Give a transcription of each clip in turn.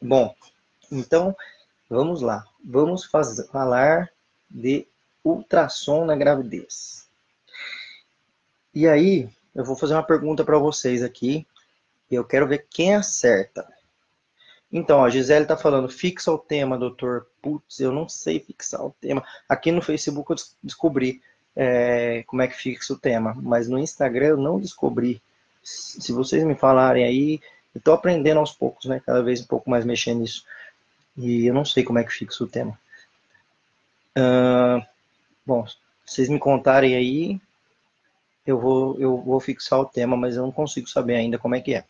Bom, então vamos lá. Vamos fazer, falar de ultrassom na gravidez. E aí, eu vou fazer uma pergunta para vocês aqui e eu quero ver quem acerta. Então, a Gisele está falando, fixa o tema, doutor. Putz, eu não sei fixar o tema. Aqui no Facebook eu descobri é, como é que fixa o tema, mas no Instagram eu não descobri. Se vocês me falarem aí, estou aprendendo aos poucos, né? Cada vez um pouco mais mexendo nisso. E eu não sei como é que fixa o tema. Uh, bom, vocês me contarem aí, eu vou, eu vou fixar o tema, mas eu não consigo saber ainda como é que é.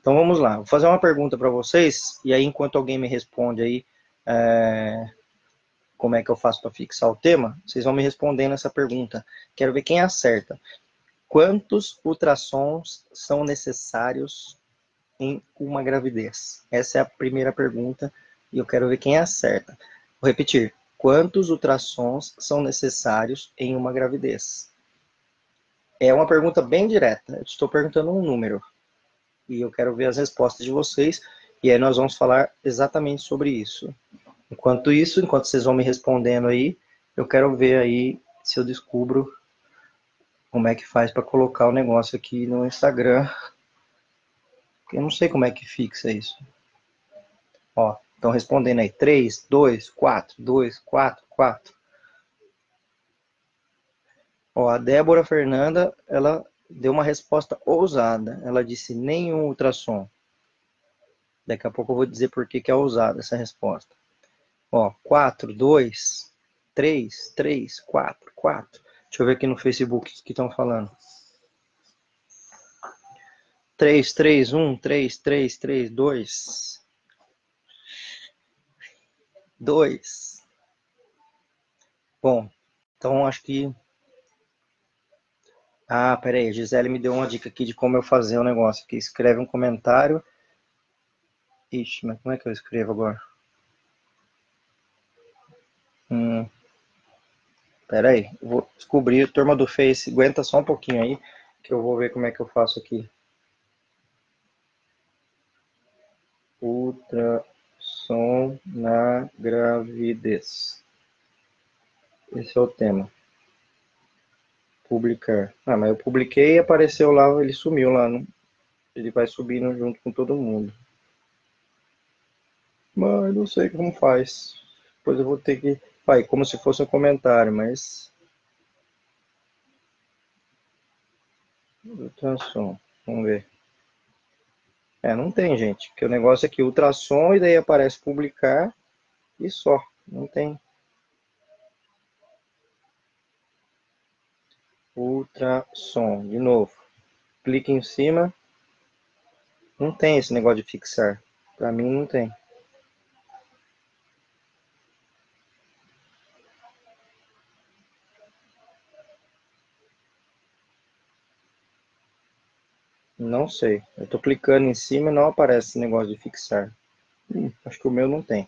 Então vamos lá, vou fazer uma pergunta para vocês, e aí enquanto alguém me responde aí é, como é que eu faço para fixar o tema, vocês vão me respondendo essa pergunta. Quero ver quem acerta. Quantos ultrassons são necessários em uma gravidez? Essa é a primeira pergunta e eu quero ver quem acerta. Vou repetir. Quantos ultrassons são necessários em uma gravidez? É uma pergunta bem direta. Eu estou perguntando um número e eu quero ver as respostas de vocês, e aí nós vamos falar exatamente sobre isso. Enquanto isso, enquanto vocês vão me respondendo aí, eu quero ver aí se eu descubro como é que faz para colocar o negócio aqui no Instagram. Eu não sei como é que fixa isso. Ó, estão respondendo aí. 3, 2, 4, 2, 4, 4. Ó, a Débora Fernanda, ela deu uma resposta ousada. Ela disse nenhum ultrassom. Daqui a pouco eu vou dizer por que, que é ousada essa resposta. Ó, 4, 2, 3, 3, 4, 4. Deixa eu ver aqui no Facebook o que estão falando. 3, 3, 1, 3, 3, 3, 2. 2. Bom, então acho que ah, peraí, a Gisele me deu uma dica aqui de como eu fazer o negócio aqui. Escreve um comentário. Ixi, mas como é que eu escrevo agora? Hum. Peraí, vou descobrir. Turma do Face, aguenta só um pouquinho aí, que eu vou ver como é que eu faço aqui. Ultrassom na gravidez. Esse é o tema publicar. Ah, mas eu publiquei e apareceu lá, ele sumiu lá. Não? Ele vai subindo junto com todo mundo. Mas não sei como faz. Depois eu vou ter que. Vai, como se fosse um comentário, mas. Ultrassom. Vamos ver. É, não tem, gente. Porque o negócio aqui, ultrassom, e daí aparece publicar e só. Não tem. ultrassom. De novo, clique em cima. Não tem esse negócio de fixar. Para mim não tem. Não sei. Eu estou clicando em cima e não aparece esse negócio de fixar. Hum, acho que o meu não tem.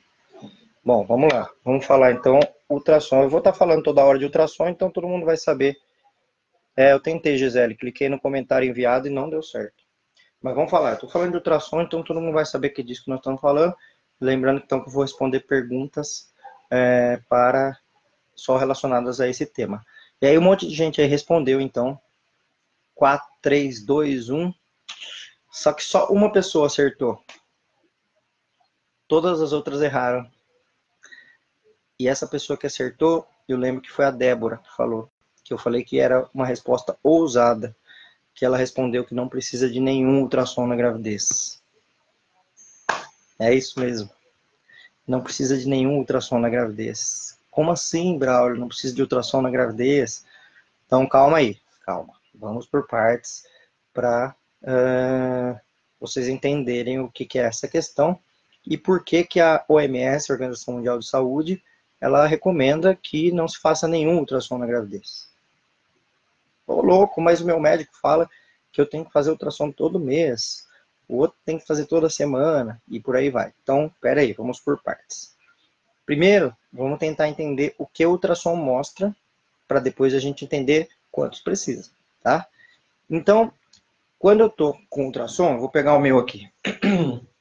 Bom, vamos lá. Vamos falar então ultrassom. Eu vou estar tá falando toda hora de ultrassom, então todo mundo vai saber é, eu tentei, Gisele, cliquei no comentário enviado e não deu certo. Mas vamos falar, estou falando de ultrassom, então todo mundo vai saber que disso que nós estamos falando. Lembrando então que eu vou responder perguntas é, para só relacionadas a esse tema. E aí um monte de gente aí respondeu, então. 4, 3, 2, 1. Só que só uma pessoa acertou. Todas as outras erraram. E essa pessoa que acertou, eu lembro que foi a Débora que falou que eu falei que era uma resposta ousada, que ela respondeu que não precisa de nenhum ultrassom na gravidez. É isso mesmo. Não precisa de nenhum ultrassom na gravidez. Como assim, Braulio? Não precisa de ultrassom na gravidez? Então, calma aí, calma. Vamos por partes para uh, vocês entenderem o que, que é essa questão e por que, que a OMS, a Organização Mundial de Saúde, ela recomenda que não se faça nenhum ultrassom na gravidez. Ô, louco, mas o meu médico fala que eu tenho que fazer ultrassom todo mês, o outro tem que fazer toda semana, e por aí vai. Então, pera aí, vamos por partes. Primeiro, vamos tentar entender o que o ultrassom mostra, para depois a gente entender quantos precisa, tá? Então, quando eu tô com ultrassom, vou pegar o meu aqui.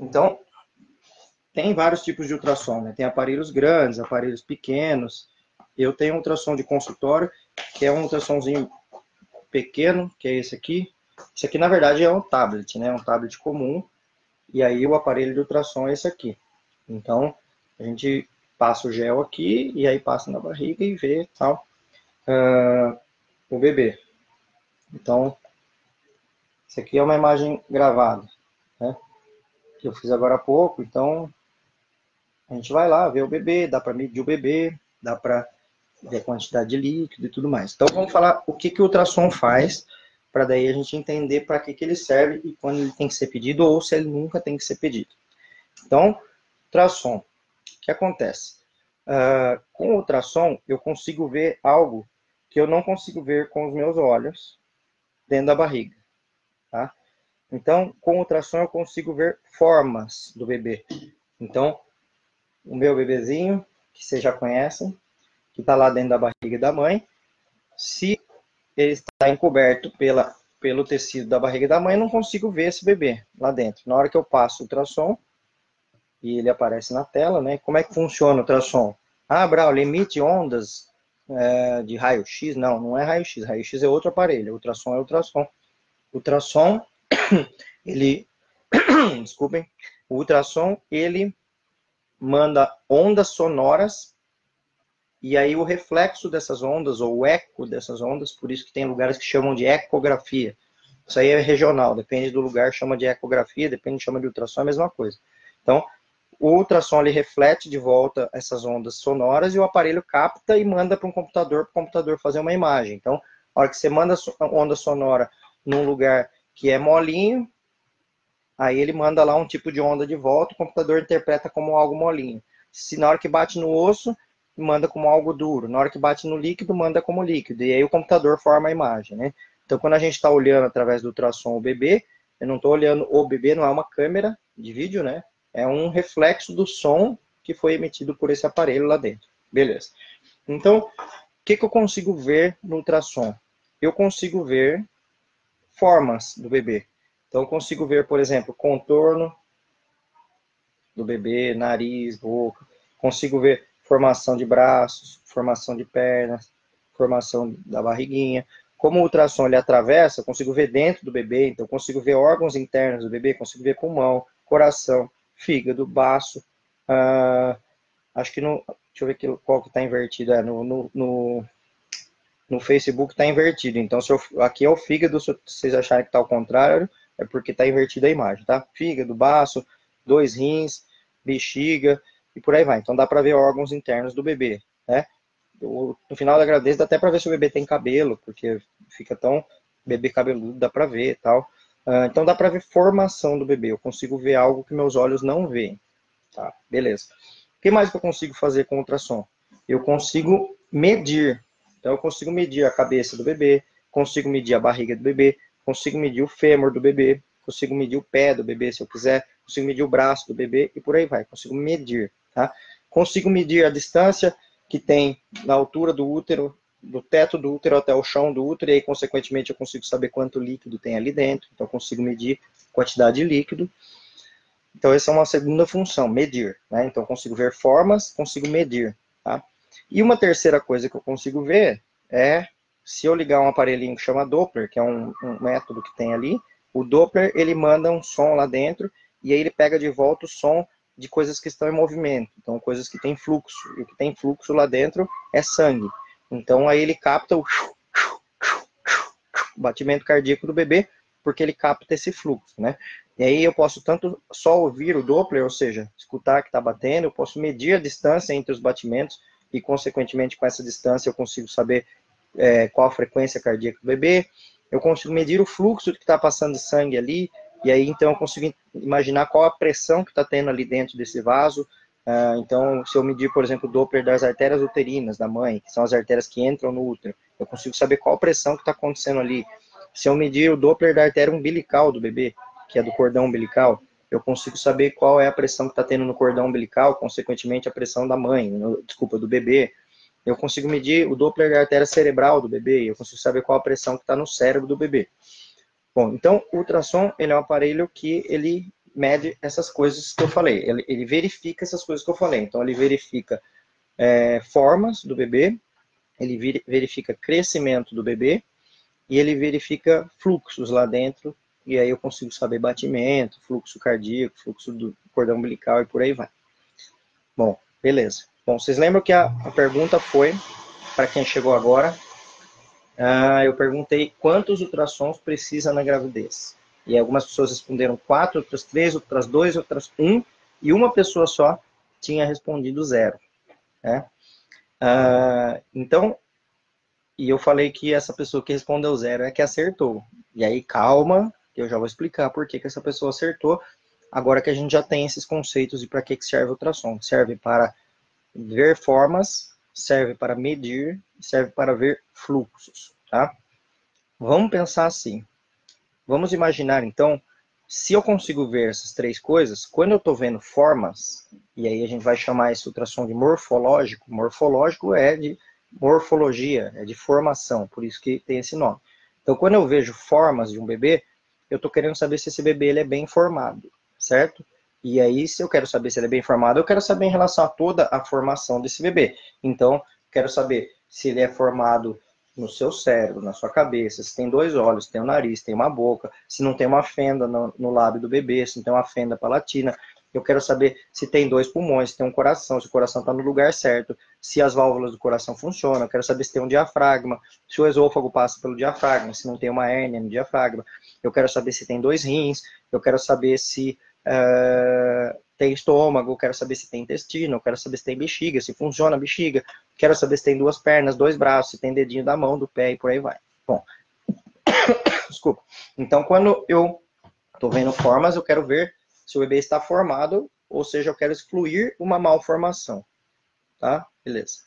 Então, tem vários tipos de ultrassom, né? Tem aparelhos grandes, aparelhos pequenos. Eu tenho um ultrassom de consultório, que é um ultrassomzinho pequeno, que é esse aqui. Esse aqui, na verdade, é um tablet, né? Um tablet comum. E aí, o aparelho de ultrassom é esse aqui. Então, a gente passa o gel aqui e aí passa na barriga e vê tal uh, o bebê. Então, isso aqui é uma imagem gravada, né? Que eu fiz agora há pouco. Então, a gente vai lá ver o bebê, dá para medir o bebê, dá para ver a quantidade de líquido e tudo mais. Então, vamos falar o que, que o ultrassom faz para daí a gente entender para que, que ele serve e quando ele tem que ser pedido ou se ele nunca tem que ser pedido. Então, ultrassom. Que acontece? Uh, com ultrassom, eu consigo ver algo que eu não consigo ver com os meus olhos dentro da barriga. Tá? Então, com ultrassom, eu consigo ver formas do bebê. Então, o meu bebezinho, que vocês já conhecem, que está lá dentro da barriga da mãe, se ele está encoberto pela, pelo tecido da barriga da mãe, eu não consigo ver esse bebê lá dentro. Na hora que eu passo o ultrassom, e ele aparece na tela, né? Como é que funciona o ultrassom? Ah, Brau, emite ondas é, de raio-x? Não, não é raio-x. Raio-x é outro aparelho. ultrassom é ultrassom. ultrassom, ele... Desculpem. O ultrassom, ele manda ondas sonoras e aí o reflexo dessas ondas, ou o eco dessas ondas, por isso que tem lugares que chamam de ecografia. Isso aí é regional, depende do lugar, chama de ecografia, depende, chama de ultrassom, é a mesma coisa. Então, o ultrassom ele reflete de volta essas ondas sonoras e o aparelho capta e manda para um computador, para o computador fazer uma imagem. Então, a hora que você manda a onda sonora num lugar que é molinho, aí ele manda lá um tipo de onda de volta, o computador interpreta como algo molinho. Se na hora que bate no osso, manda como algo duro. Na hora que bate no líquido, manda como líquido. E aí o computador forma a imagem, né? Então, quando a gente está olhando através do ultrassom o bebê, eu não estou olhando o bebê, não é uma câmera de vídeo, né? É um reflexo do som que foi emitido por esse aparelho lá dentro. Beleza. Então, o que, que eu consigo ver no ultrassom? Eu consigo ver formas do bebê. Então, eu consigo ver, por exemplo, contorno do bebê, nariz, boca. Consigo ver formação de braços, formação de pernas, formação da barriguinha. Como o ultrassom ele atravessa, eu consigo ver dentro do bebê, então consigo ver órgãos internos do bebê, consigo ver pulmão, coração, fígado, baço. Uh, acho que no. Deixa eu ver aqui, qual que está invertido. É, no, no, no, no Facebook está invertido. Então, se eu, aqui é o fígado, se vocês acharem que está ao contrário, é porque está invertida a imagem, tá? Fígado, baço, dois rins, bexiga, e por aí vai. Então dá para ver órgãos internos do bebê, né? no final da gravidez dá até para ver se o bebê tem cabelo, porque fica tão bebê cabeludo, dá para ver tal. Uh, então dá para ver formação do bebê. Eu consigo ver algo que meus olhos não veem. Tá, beleza. O que mais que eu consigo fazer com ultrassom? Eu consigo medir. Então eu consigo medir a cabeça do bebê, consigo medir a barriga do bebê, consigo medir o fêmur do bebê, consigo medir o pé do bebê se eu quiser, consigo medir o braço do bebê e por aí vai. Consigo medir. Tá? Consigo medir a distância que tem na altura do útero, do teto do útero até o chão do útero, e aí, consequentemente, eu consigo saber quanto líquido tem ali dentro, então eu consigo medir quantidade de líquido. Então, essa é uma segunda função, medir. Né? Então, eu consigo ver formas, consigo medir. Tá? E uma terceira coisa que eu consigo ver é se eu ligar um aparelhinho que chama Doppler, que é um, um método que tem ali, o Doppler ele manda um som lá dentro e aí ele pega de volta o som de coisas que estão em movimento, então coisas que têm fluxo. E o que tem fluxo lá dentro é sangue. Então aí ele capta o batimento cardíaco do bebê, porque ele capta esse fluxo, né? E aí eu posso tanto só ouvir o Doppler, ou seja, escutar que está batendo, eu posso medir a distância entre os batimentos e, consequentemente, com essa distância eu consigo saber é, qual a frequência cardíaca do bebê, eu consigo medir o fluxo que está passando de sangue ali, e aí, então, eu consigo imaginar qual a pressão que está tendo ali dentro desse vaso. Uh, então, se eu medir, por exemplo, o Doppler das artérias uterinas da mãe, que são as artérias que entram no útero, eu consigo saber qual pressão que está acontecendo ali. Se eu medir o Doppler da artéria umbilical do bebê, que é do cordão umbilical, eu consigo saber qual é a pressão que está tendo no cordão umbilical, consequentemente a pressão da mãe, no, desculpa, do bebê. Eu consigo medir o Doppler da artéria cerebral do bebê, eu consigo saber qual a pressão que está no cérebro do bebê. Bom, então o ultrassom ele é um aparelho que ele mede essas coisas que eu falei. Ele, ele verifica essas coisas que eu falei. Então, ele verifica é, formas do bebê, ele verifica crescimento do bebê e ele verifica fluxos lá dentro. E aí eu consigo saber batimento, fluxo cardíaco, fluxo do cordão umbilical e por aí vai. Bom, beleza. Bom, vocês lembram que a, a pergunta foi, para quem chegou agora, uh, eu perguntei quantos ultrassons precisa na gravidez. E algumas pessoas responderam quatro, outras três, outras dois, outras um, e uma pessoa só tinha respondido zero. Né? Uh, então, e eu falei que essa pessoa que respondeu zero é que acertou. E aí, calma, que eu já vou explicar por que, que essa pessoa acertou, agora que a gente já tem esses conceitos de para que, que serve o ultrassom. Serve para ver formas, serve para medir, serve para ver fluxos, tá? Vamos pensar assim. Vamos imaginar, então, se eu consigo ver essas três coisas, quando eu estou vendo formas, e aí a gente vai chamar esse ultrassom de morfológico, morfológico é de morfologia, é de formação, por isso que tem esse nome. Então, quando eu vejo formas de um bebê, eu estou querendo saber se esse bebê ele é bem formado, certo? E aí, se eu quero saber se ele é bem formado, eu quero saber em relação a toda a formação desse bebê. Então, quero saber se ele é formado no seu cérebro, na sua cabeça, se tem dois olhos, se tem um nariz, tem uma boca, se não tem uma fenda no, no lábio do bebê, se não tem uma fenda palatina. Eu quero saber se tem dois pulmões, se tem um coração, se o coração está no lugar certo, se as válvulas do coração funcionam. Eu quero saber se tem um diafragma, se o esôfago passa pelo diafragma, se não tem uma hérnia no diafragma. Eu quero saber se tem dois rins. Eu quero saber se uh, tem estômago, quero saber se tem intestino, quero saber se tem bexiga, se funciona a bexiga, quero saber se tem duas pernas, dois braços, se tem dedinho da mão, do pé e por aí vai. Bom, desculpa. Então, quando eu estou vendo formas, eu quero ver se o bebê está formado, ou seja, eu quero excluir uma malformação. Tá? Beleza.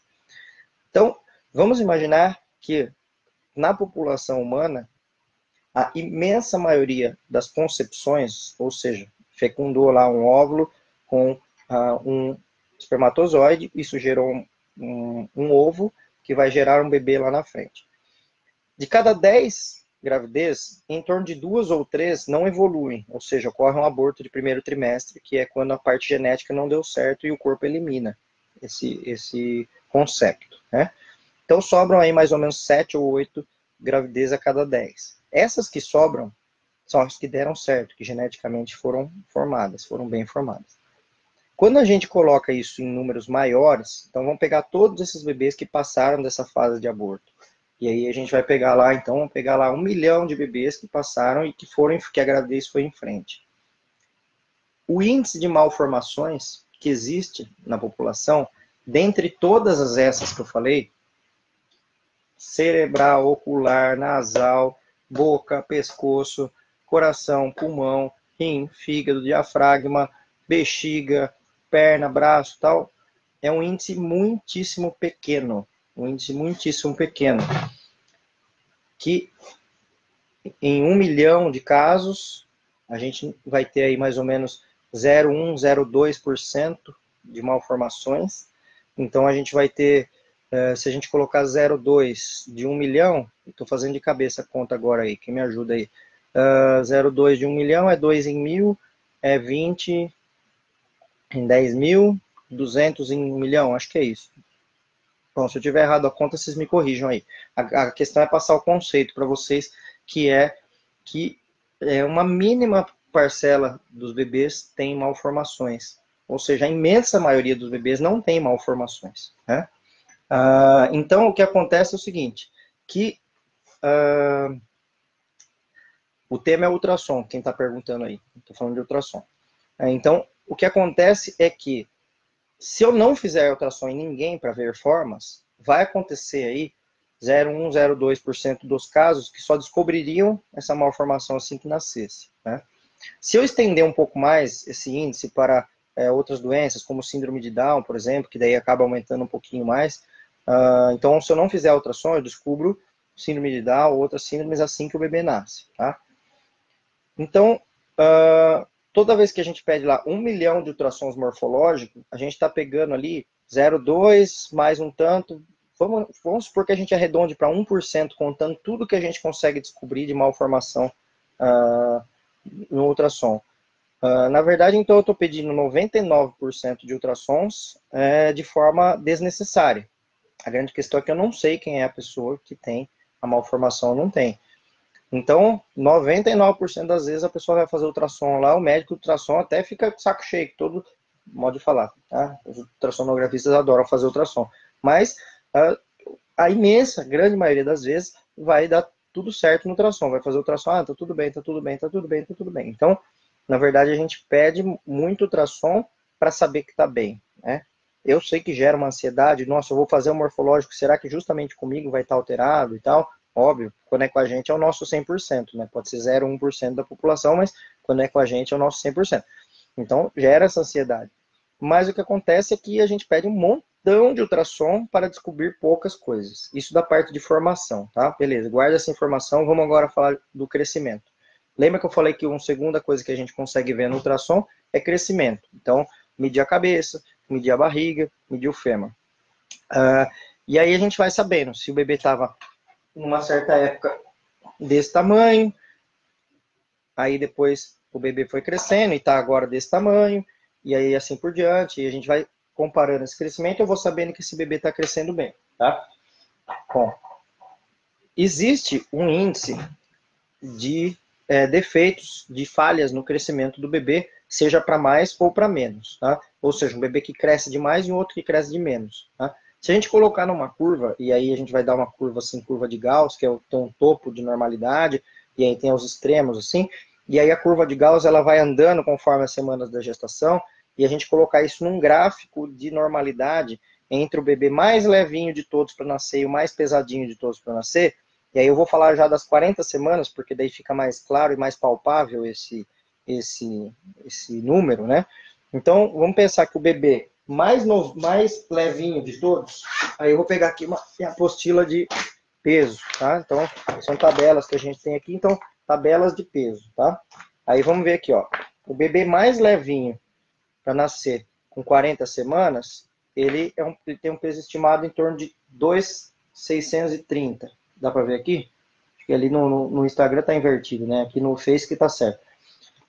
Então, vamos imaginar que na população humana, a imensa maioria das concepções, ou seja, fecundou lá um óvulo com uh, um espermatozoide, isso gerou um, um, um, ovo que vai gerar um bebê lá na frente. De cada 10 gravidez, em torno de duas ou três não evoluem, ou seja, ocorre um aborto de primeiro trimestre, que é quando a parte genética não deu certo e o corpo elimina esse, esse concepto. Né? Então sobram aí mais ou menos sete ou oito gravidez a cada 10. Essas que sobram são as que deram certo, que geneticamente foram formadas, foram bem formadas. Quando a gente coloca isso em números maiores, então vamos pegar todos esses bebês que passaram dessa fase de aborto. E aí a gente vai pegar lá, então, vamos pegar lá um milhão de bebês que passaram e que foram, que a gravidez foi em frente. O índice de malformações que existe na população, dentre todas as essas que eu falei, cerebral, ocular, nasal, boca, pescoço, coração, pulmão, rim, fígado, diafragma, bexiga, perna, braço, tal, é um índice muitíssimo pequeno, um índice muitíssimo pequeno, que em um milhão de casos a gente vai ter aí mais ou menos 0,1, 0,2% de malformações. Então a gente vai ter, eh, se a gente colocar 0,2 de um milhão, estou fazendo de cabeça a conta agora aí, quem me ajuda aí? Uh, ah, 0,2 de 1 milhão é 2 em mil, é 20 em 10 mil, 200 em 1 milhão, acho que é isso. Bom, se eu tiver errado a conta, vocês me corrijam aí. A, a questão é passar o conceito para vocês, que é que é uma mínima parcela dos bebês tem malformações. Ou seja, a imensa maioria dos bebês não tem malformações. Né? Uh, então, o que acontece é o seguinte, que uh, o tema é ultrassom, quem está perguntando aí. Estou falando de ultrassom. É, então, o que acontece é que, se eu não fizer ultrassom em ninguém para ver formas, vai acontecer aí 0,1, 0,2% dos casos que só descobririam essa malformação assim que nascesse. Né? Se eu estender um pouco mais esse índice para é, outras doenças, como síndrome de Down, por exemplo, que daí acaba aumentando um pouquinho mais, uh, então se eu não fizer ultrassom, eu descubro síndrome de Down ou outras síndromes assim que o bebê nasce. Tá? Então, uh, toda vez que a gente pede lá um milhão de ultrassons morfológicos, a gente está pegando ali 0,2 mais um tanto. Vamos, vamos supor que a gente arredonde para 1%, contando tudo que a gente consegue descobrir de malformação uh, no ultrassom. Uh, na verdade, então, eu estou pedindo 99% de ultrassons é, de forma desnecessária. A grande questão é que eu não sei quem é a pessoa que tem a malformação ou não tem. Então, 99% das vezes a pessoa vai fazer ultrassom lá, o médico ultrassom até fica saco cheio, todo modo de falar, tá? Os ultrassonografistas adoram fazer ultrassom. Mas a, a imensa, grande maioria das vezes, vai dar tudo certo no ultrassom. Vai fazer ultrassom, ah, tá tudo bem, tá tudo bem, tá tudo bem, tá tudo bem. Então, na verdade, a gente pede muito ultrassom para saber que tá bem, né? Eu sei que gera uma ansiedade, nossa, eu vou fazer um morfológico, será que justamente comigo vai estar tá alterado e tal? Óbvio, quando é com a gente é o nosso 100%, né? Pode ser 0,1% da população, mas quando é com a gente é o nosso 100%. Então, gera essa ansiedade. Mas o que acontece é que a gente pede um montão de ultrassom para descobrir poucas coisas. Isso da parte de formação, tá? Beleza, guarda essa informação. Vamos agora falar do crescimento. Lembra que eu falei que uma segunda coisa que a gente consegue ver no ultrassom é crescimento. Então, medir a cabeça, medir a barriga, medir o fêmur. Uh, e aí a gente vai sabendo se o bebê estava numa certa época desse tamanho, aí depois o bebê foi crescendo e está agora desse tamanho, e aí assim por diante, e a gente vai comparando esse crescimento, eu vou sabendo que esse bebê está crescendo bem, tá? Bom, existe um índice de é, defeitos, de falhas no crescimento do bebê, seja para mais ou para menos, tá? Ou seja, um bebê que cresce demais e um outro que cresce de menos, tá? Se a gente colocar numa curva, e aí a gente vai dar uma curva assim, curva de Gauss, que é tem um topo de normalidade, e aí tem os extremos assim, e aí a curva de Gauss ela vai andando conforme as semanas da gestação, e a gente colocar isso num gráfico de normalidade entre o bebê mais levinho de todos para nascer e o mais pesadinho de todos para nascer, e aí eu vou falar já das 40 semanas, porque daí fica mais claro e mais palpável esse, esse, esse número, né? Então, vamos pensar que o bebê mais, novo, mais levinho de todos, aí eu vou pegar aqui uma apostila de peso, tá? Então, são tabelas que a gente tem aqui, então, tabelas de peso, tá? Aí vamos ver aqui, ó. O bebê mais levinho para nascer com 40 semanas, ele, é um, ele tem um peso estimado em torno de 2,630. Dá para ver aqui? Acho que ali no, no, no Instagram tá invertido, né? Aqui no Face que tá certo.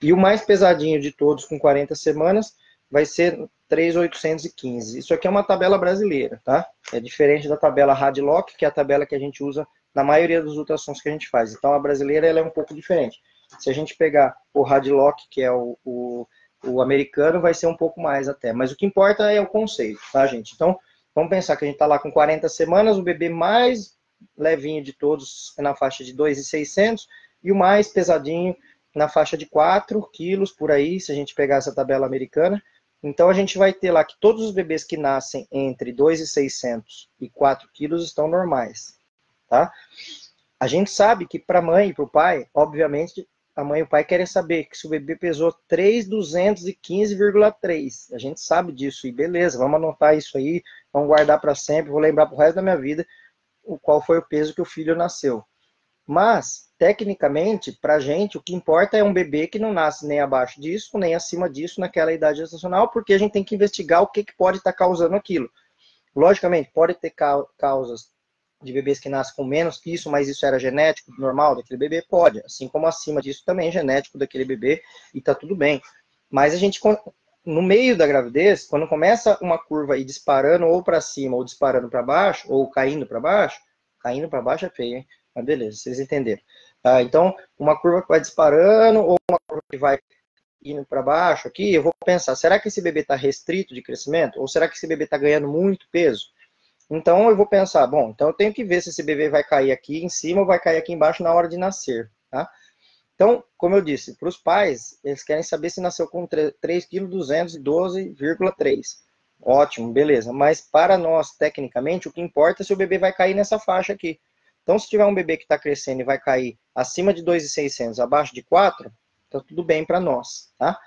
E o mais pesadinho de todos, com 40 semanas, vai ser 3,815. Isso aqui é uma tabela brasileira, tá? É diferente da tabela Radlock, que é a tabela que a gente usa na maioria dos ultrassons que a gente faz. Então, a brasileira ela é um pouco diferente. Se a gente pegar o Radlock, que é o, o, o americano, vai ser um pouco mais até. Mas o que importa é o conceito, tá, gente? Então, vamos pensar que a gente está lá com 40 semanas, o bebê mais levinho de todos é na faixa de 2,600 e o mais pesadinho na faixa de 4 quilos por aí, se a gente pegar essa tabela americana. Então a gente vai ter lá que todos os bebês que nascem entre 2,600 e 4 quilos estão normais, tá? A gente sabe que para a mãe e para o pai, obviamente, a mãe e o pai querem saber que se o bebê pesou 3,215,3. A gente sabe disso e beleza, vamos anotar isso aí, vamos guardar para sempre, vou lembrar para o resto da minha vida o qual foi o peso que o filho nasceu. Mas, tecnicamente, para a gente, o que importa é um bebê que não nasce nem abaixo disso, nem acima disso naquela idade gestacional, porque a gente tem que investigar o que, que pode estar tá causando aquilo. Logicamente, pode ter causas de bebês que nascem com menos que isso, mas isso era genético normal daquele bebê? Pode. Assim como acima disso também é genético daquele bebê e tá tudo bem. Mas a gente, no meio da gravidez, quando começa uma curva e disparando ou para cima ou disparando para baixo, ou caindo para baixo, caindo para baixo é feio, hein? Mas beleza, vocês entenderam. Ah, então, uma curva que vai disparando ou uma curva que vai indo para baixo aqui, eu vou pensar, será que esse bebê está restrito de crescimento? Ou será que esse bebê está ganhando muito peso? Então, eu vou pensar, bom, então eu tenho que ver se esse bebê vai cair aqui em cima ou vai cair aqui embaixo na hora de nascer, tá? Então, como eu disse, para os pais, eles querem saber se nasceu com 3,212,3 kg. Ótimo, beleza. Mas para nós, tecnicamente, o que importa é se o bebê vai cair nessa faixa aqui. Então, se tiver um bebê que está crescendo e vai cair acima de 2,600, abaixo de 4, tá tudo bem para nós, tá?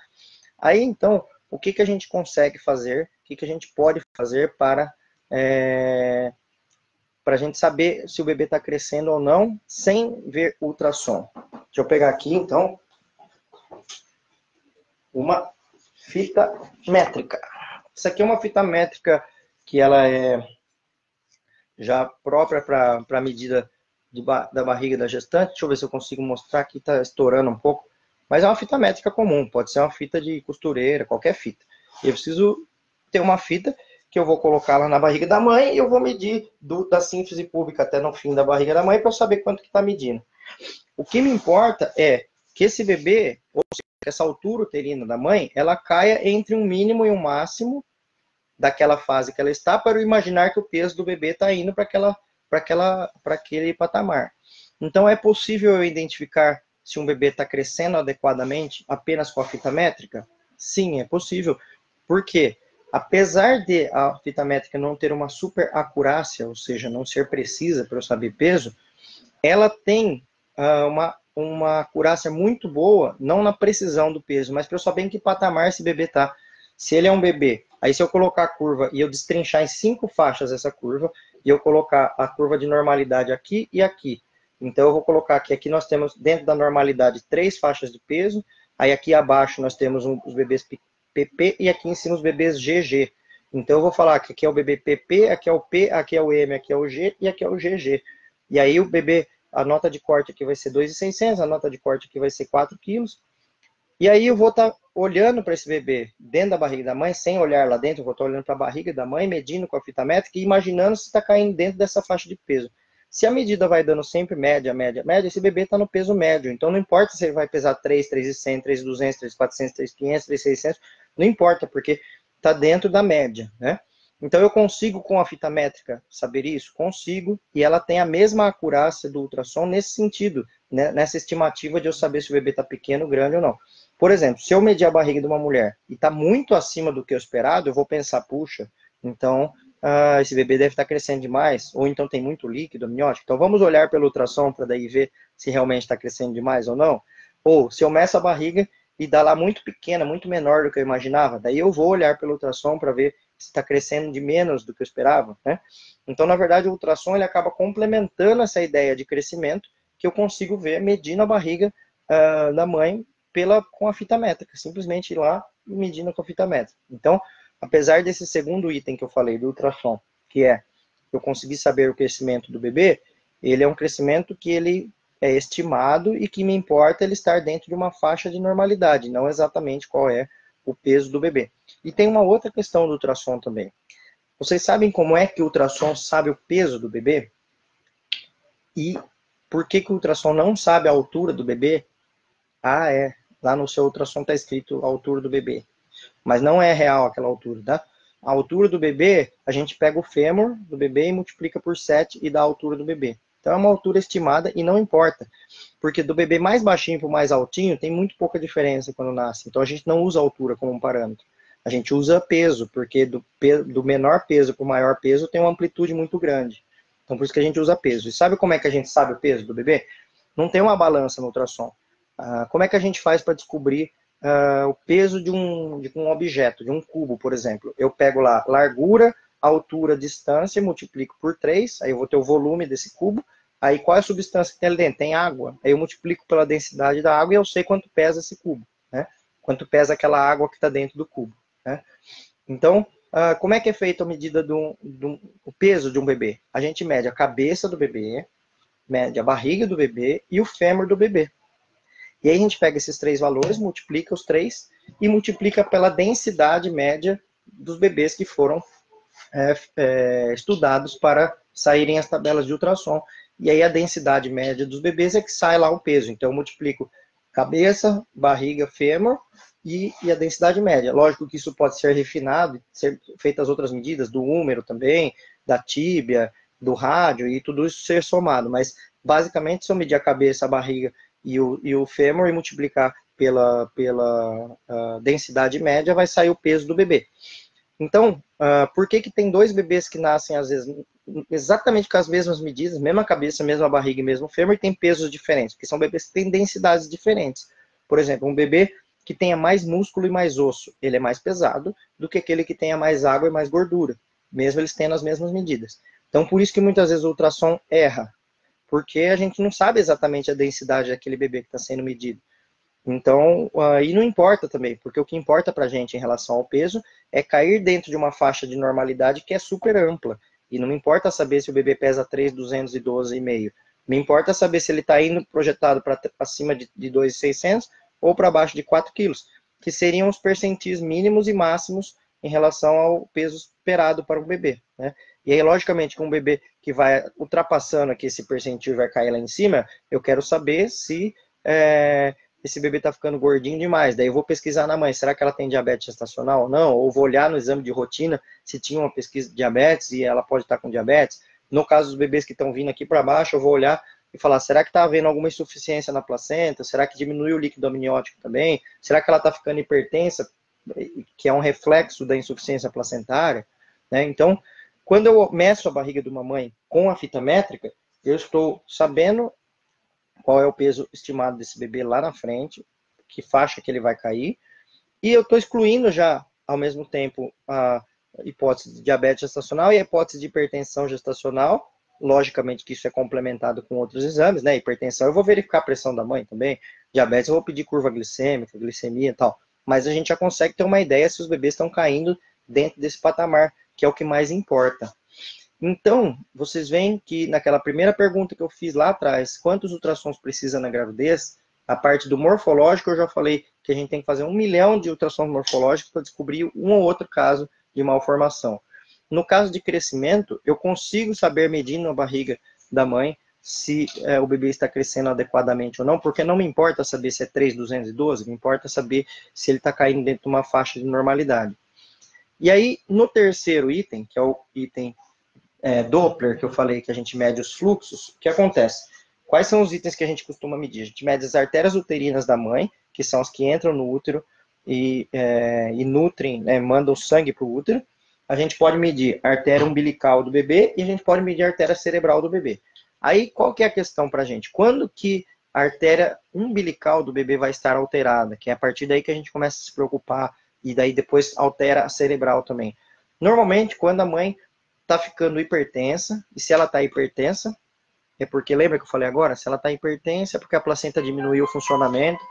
Aí, então, o que, que a gente consegue fazer, o que, que a gente pode fazer para é, para a gente saber se o bebê está crescendo ou não, sem ver ultrassom. Deixa eu pegar aqui, então, uma fita métrica. Isso aqui é uma fita métrica que ela é já própria para a medida ba da barriga da gestante. Deixa eu ver se eu consigo mostrar aqui, está estourando um pouco. Mas é uma fita métrica comum, pode ser uma fita de costureira, qualquer fita. Eu preciso ter uma fita que eu vou colocar lá na barriga da mãe e eu vou medir do, da síntese pública até no fim da barriga da mãe para eu saber quanto que está medindo. O que me importa é que esse bebê, ou seja, essa altura uterina da mãe, ela caia entre um mínimo e um máximo daquela fase que ela está para imaginar que o peso do bebê está indo para aquela para aquela para aquele patamar. Então é possível eu identificar se um bebê está crescendo adequadamente apenas com a fita métrica? Sim, é possível. Por quê? Apesar de a fita métrica não ter uma super acurácia, ou seja, não ser precisa para eu saber peso, ela tem uh, uma, uma acurácia muito boa, não na precisão do peso, mas para eu saber em que patamar esse bebê está. Se ele é um bebê, aí se eu colocar a curva e eu destrinchar em cinco faixas essa curva, e eu colocar a curva de normalidade aqui e aqui, então, eu vou colocar que aqui nós temos, dentro da normalidade, três faixas de peso. Aí aqui abaixo nós temos um, os bebês PP e aqui em cima os bebês GG. Então, eu vou falar que aqui é o bebê PP, aqui é o P, aqui é o M, aqui é o G e aqui é o GG. E aí o bebê, a nota de corte aqui vai ser 2,600, a nota de corte aqui vai ser 4 quilos. E aí eu vou estar tá olhando para esse bebê dentro da barriga da mãe, sem olhar lá dentro, eu tá olhando para a barriga da mãe, medindo com a fita métrica e imaginando se está caindo dentro dessa faixa de peso. Se a medida vai dando sempre média, média, média, esse bebê está no peso médio. Então não importa se ele vai pesar 3, 3,100, 3,200, 3,400, 3,500, 3,600, não importa, porque está dentro da média, né? Então eu consigo com a fita métrica saber isso? Consigo, e ela tem a mesma acurácia do ultrassom nesse sentido, né? nessa estimativa de eu saber se o bebê está pequeno, grande ou não. Por exemplo, se eu medir a barriga de uma mulher e está muito acima do que eu esperado, eu vou pensar, puxa, então ah, esse bebê deve estar crescendo demais, ou então tem muito líquido amniótico. Então vamos olhar pelo ultrassom para daí ver se realmente está crescendo demais ou não. Ou se eu meço a barriga e dá lá muito pequena, muito menor do que eu imaginava, daí eu vou olhar pelo ultrassom para ver se está crescendo de menos do que eu esperava. Né? Então, na verdade, o ultrassom ele acaba complementando essa ideia de crescimento que eu consigo ver medindo a barriga uh, da mãe pela, com a fita métrica, simplesmente ir lá e medindo com a fita métrica. Então, apesar desse segundo item que eu falei, do ultrassom, que é eu conseguir saber o crescimento do bebê, ele é um crescimento que ele é estimado e que me importa ele estar dentro de uma faixa de normalidade, não exatamente qual é o peso do bebê. E tem uma outra questão do ultrassom também. Vocês sabem como é que o ultrassom sabe o peso do bebê? E por que, que o ultrassom não sabe a altura do bebê? Ah, é. Lá no seu ultrassom está escrito a altura do bebê mas não é real aquela altura, tá? A altura do bebê, a gente pega o fêmur do bebê e multiplica por 7 e dá a altura do bebê. Então é uma altura estimada e não importa, porque do bebê mais baixinho para o mais altinho tem muito pouca diferença quando nasce. Então a gente não usa altura como um parâmetro. A gente usa peso, porque do, do menor peso para o maior peso tem uma amplitude muito grande. Então por isso que a gente usa peso. E sabe como é que a gente sabe o peso do bebê? Não tem uma balança no ultrassom. Ah, como é que a gente faz para descobrir uh, o peso de um, de um objeto, de um cubo, por exemplo. Eu pego lá largura, altura, distância, multiplico por 3, aí eu vou ter o volume desse cubo, aí qual é a substância que tem ali dentro? Tem água. Aí eu multiplico pela densidade da água e eu sei quanto pesa esse cubo, né? Quanto pesa aquela água que está dentro do cubo, né? Então, uh, como é que é feita a medida do, do o peso de um bebê? A gente mede a cabeça do bebê, mede a barriga do bebê e o fêmur do bebê. E aí a gente pega esses três valores, multiplica os três e multiplica pela densidade média dos bebês que foram é, é, estudados para saírem as tabelas de ultrassom. E aí a densidade média dos bebês é que sai lá o peso. Então eu multiplico cabeça, barriga, fêmur e, e, a densidade média. Lógico que isso pode ser refinado, ser feitas outras medidas, do húmero também, da tíbia, do rádio e tudo isso ser somado. Mas basicamente se eu medir a cabeça, a barriga e o, e o fêmur e multiplicar pela, pela uh, densidade média, vai sair o peso do bebê. Então, uh, por que, que tem dois bebês que nascem, às vezes, exatamente com as mesmas medidas, mesma cabeça, mesma barriga e mesmo fêmur, e tem pesos diferentes? Porque são bebês que têm densidades diferentes. Por exemplo, um bebê que tenha mais músculo e mais osso, ele é mais pesado do que aquele que tenha mais água e mais gordura, mesmo eles tendo as mesmas medidas. Então, por isso que muitas vezes o ultrassom erra, porque a gente não sabe exatamente a densidade daquele bebê que está sendo medido. Então, aí não importa também, porque o que importa para a gente em relação ao peso é cair dentro de uma faixa de normalidade que é super ampla. E não me importa saber se o bebê pesa 3,212,5. Me importa saber se ele está indo projetado para acima de, de 2,600 ou para baixo de 4 quilos, que seriam os percentis mínimos e máximos em relação ao peso esperado para o bebê. Né? E aí, logicamente, com um bebê que vai ultrapassando aqui esse percentil vai cair lá em cima, eu quero saber se é, esse bebê está ficando gordinho demais. Daí eu vou pesquisar na mãe, será que ela tem diabetes gestacional ou não? Ou vou olhar no exame de rotina se tinha uma pesquisa de diabetes e ela pode estar tá com diabetes. No caso dos bebês que estão vindo aqui para baixo, eu vou olhar e falar, será que está havendo alguma insuficiência na placenta? Será que diminuiu o líquido amniótico também? Será que ela está ficando hipertensa, que é um reflexo da insuficiência placentária? Né? Então, quando eu meço a barriga de uma mãe com a fita métrica, eu estou sabendo qual é o peso estimado desse bebê lá na frente, que faixa que ele vai cair, e eu estou excluindo já, ao mesmo tempo, a hipótese de diabetes gestacional e a hipótese de hipertensão gestacional, logicamente que isso é complementado com outros exames, né? Hipertensão, eu vou verificar a pressão da mãe também. Diabetes, eu vou pedir curva glicêmica, glicemia e tal. Mas a gente já consegue ter uma ideia se os bebês estão caindo dentro desse patamar, que é o que mais importa. Então, vocês veem que naquela primeira pergunta que eu fiz lá atrás, quantos ultrassons precisa na gravidez? A parte do morfológico, eu já falei que a gente tem que fazer um milhão de ultrassons morfológicos para descobrir um ou outro caso de malformação. No caso de crescimento, eu consigo saber, medindo a barriga da mãe, se é, o bebê está crescendo adequadamente ou não, porque não me importa saber se é 3,212, me importa saber se ele está caindo dentro de uma faixa de normalidade. E aí, no terceiro item, que é o item é, Doppler, que eu falei que a gente mede os fluxos, o que acontece? Quais são os itens que a gente costuma medir? A gente mede as artérias uterinas da mãe, que são as que entram no útero e, é, e nutrem, né, mandam sangue para o útero. A gente pode medir a artéria umbilical do bebê e a gente pode medir a artéria cerebral do bebê. Aí, qual que é a questão para a gente? Quando que a artéria umbilical do bebê vai estar alterada? Que é a partir daí que a gente começa a se preocupar e daí depois altera a cerebral também. Normalmente, quando a mãe está ficando hipertensa, e se ela está hipertensa, é porque, lembra que eu falei agora? Se ela está hipertensa, é porque a placenta diminuiu o funcionamento.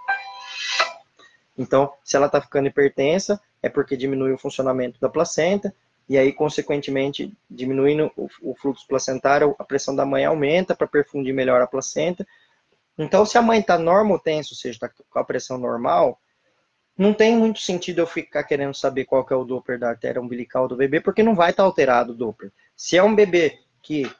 Então, se ela está ficando hipertensa, é porque diminuiu o funcionamento da placenta, e aí, consequentemente, diminuindo o, fluxo placentário, a pressão da mãe aumenta para perfundir melhor a placenta. Então, se a mãe está normotensa, ou seja, está com a pressão normal, não tem muito sentido eu ficar querendo saber qual que é o Doppler da artéria umbilical do bebê, porque não vai estar tá alterado o Doppler. Se é um bebê que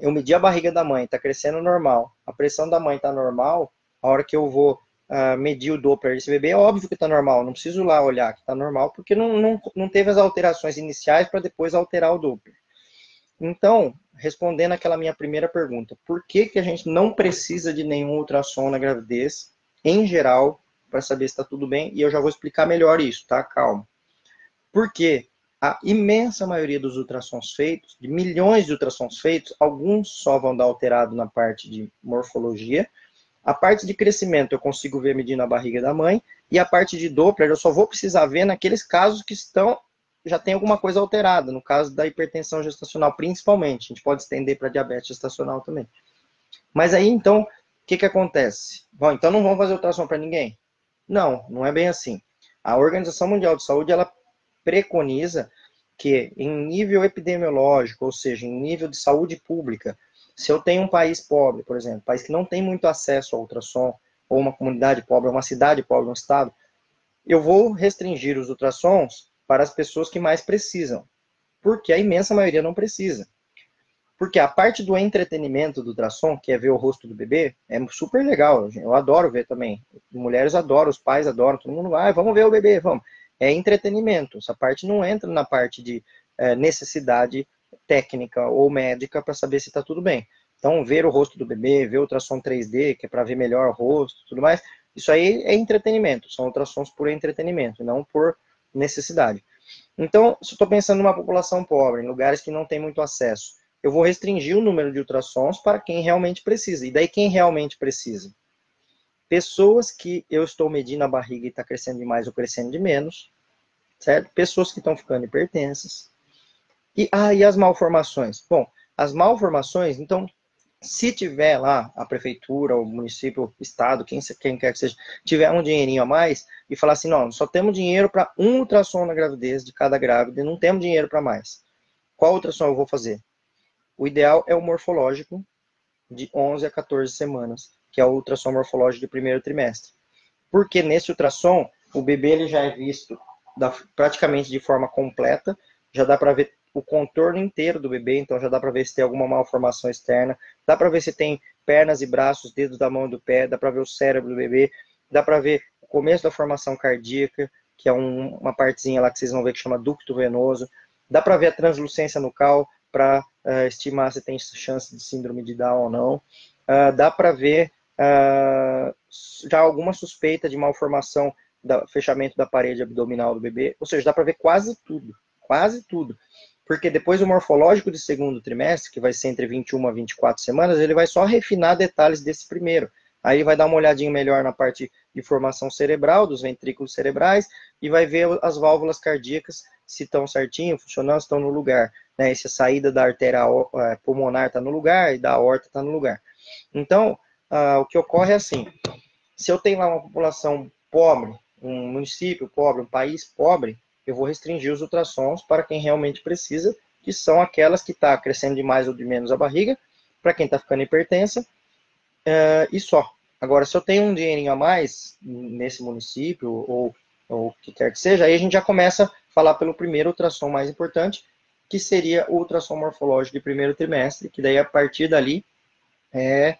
eu medi a barriga da mãe, está crescendo normal, a pressão da mãe está normal, a hora que eu vou uh, medir o Doppler desse bebê, é óbvio que está normal, não preciso lá olhar que está normal, porque não, não, não teve as alterações iniciais para depois alterar o Doppler. Então, respondendo aquela minha primeira pergunta, por que, que a gente não precisa de nenhum ultrassom na gravidez, em geral, para saber se está tudo bem, e eu já vou explicar melhor isso, tá? Calma. Porque a imensa maioria dos ultrassons feitos, de milhões de ultrassons feitos, alguns só vão dar alterado na parte de morfologia. A parte de crescimento eu consigo ver medindo a barriga da mãe, e a parte de Doppler eu só vou precisar ver naqueles casos que estão já tem alguma coisa alterada, no caso da hipertensão gestacional, principalmente. A gente pode estender para diabetes gestacional também. Mas aí, então, o que, que acontece? Bom, então não vamos fazer ultrassom para ninguém? Não, não é bem assim. A Organização Mundial de Saúde ela preconiza que em nível epidemiológico, ou seja, em nível de saúde pública, se eu tenho um país pobre, por exemplo, país que não tem muito acesso ao ultrassom, ou uma comunidade pobre, uma cidade pobre, um estado, eu vou restringir os ultrassons para as pessoas que mais precisam, porque a imensa maioria não precisa. Porque a parte do entretenimento do ultrassom, que é ver o rosto do bebê, é super legal. Eu adoro ver também. Mulheres adoram, os pais adoram, todo mundo vai, ah, vamos ver o bebê, vamos. É entretenimento. Essa parte não entra na parte de é, necessidade técnica ou médica para saber se está tudo bem. Então, ver o rosto do bebê, ver o ultrassom 3D, que é para ver melhor o rosto, tudo mais, isso aí é entretenimento. São ultrassons por entretenimento, não por necessidade. Então, se estou pensando numa população pobre, em lugares que não tem muito acesso, eu vou restringir o número de ultrassons para quem realmente precisa. E daí quem realmente precisa? Pessoas que eu estou medindo a barriga e está crescendo demais ou crescendo de menos, certo? Pessoas que estão ficando hipertensas. E, ah, e as malformações? Bom, as malformações, então, se tiver lá a prefeitura, o município, o estado, quem, quem quer que seja, tiver um dinheirinho a mais e falar assim, não, só temos dinheiro para um ultrassom na gravidez de cada grávida e não temos dinheiro para mais. Qual ultrassom eu vou fazer? O ideal é o morfológico de 11 a 14 semanas, que é o ultrassom morfológico do primeiro trimestre. porque nesse ultrassom o bebê ele já é visto da, praticamente de forma completa, já dá para ver o contorno inteiro do bebê, então já dá para ver se tem alguma malformação externa, dá para ver se tem pernas e braços, dedos da mão e do pé, dá para ver o cérebro do bebê, dá para ver o começo da formação cardíaca, que é um, uma partezinha lá que vocês vão ver que chama ducto venoso, dá para ver a translucência nucal para uh, eh, estimar se tem chance de síndrome de Down ou não, uh, dá para ver uh, já alguma suspeita de malformação do fechamento da parede abdominal do bebê, ou seja, dá para ver quase tudo, quase tudo. Porque depois o morfológico de segundo trimestre, que vai ser entre 21 a 24 semanas, ele vai só refinar detalhes desse primeiro. Aí vai dar uma olhadinha melhor na parte de formação cerebral, dos ventrículos cerebrais, e vai ver as válvulas cardíacas, se estão certinho, funcionando, se estão no lugar. Né? Se a saída da artéria é, pulmonar está no lugar e da aorta está no lugar. Então, uh, o que ocorre é assim, se eu tenho lá uma população pobre, um município pobre, um país pobre, eu vou restringir os ultrassons para quem realmente precisa, que são aquelas que está crescendo de mais ou de menos a barriga, para quem está ficando hipertensa, uh, e só. Agora, se eu tenho um dinheirinho a mais nesse município, ou o que quer que seja, aí a gente já começa a falar pelo primeiro ultrassom mais importante, que seria o ultrassom morfológico de primeiro trimestre, que daí a partir dali é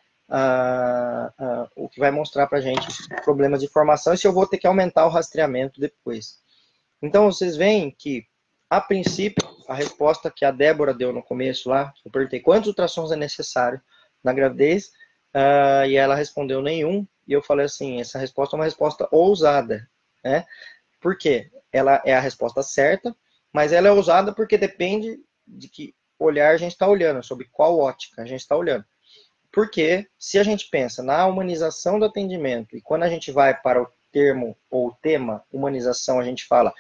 o que vai mostrar para a gente problemas de formação e se eu vou ter que aumentar o rastreamento depois. Então, vocês veem que, a princípio, a resposta que a Débora deu no começo lá, eu perguntei quantos ultrassons é necessário na gravidez, uh, e ela respondeu nenhum, e eu falei assim, essa resposta é uma resposta ousada, né? Por quê? Ela é a resposta certa, mas ela é ousada porque depende de que olhar a gente está olhando, sobre qual ótica a gente está olhando. Porque se a gente pensa na humanização do atendimento e quando a gente vai para o termo ou tema humanização, a gente fala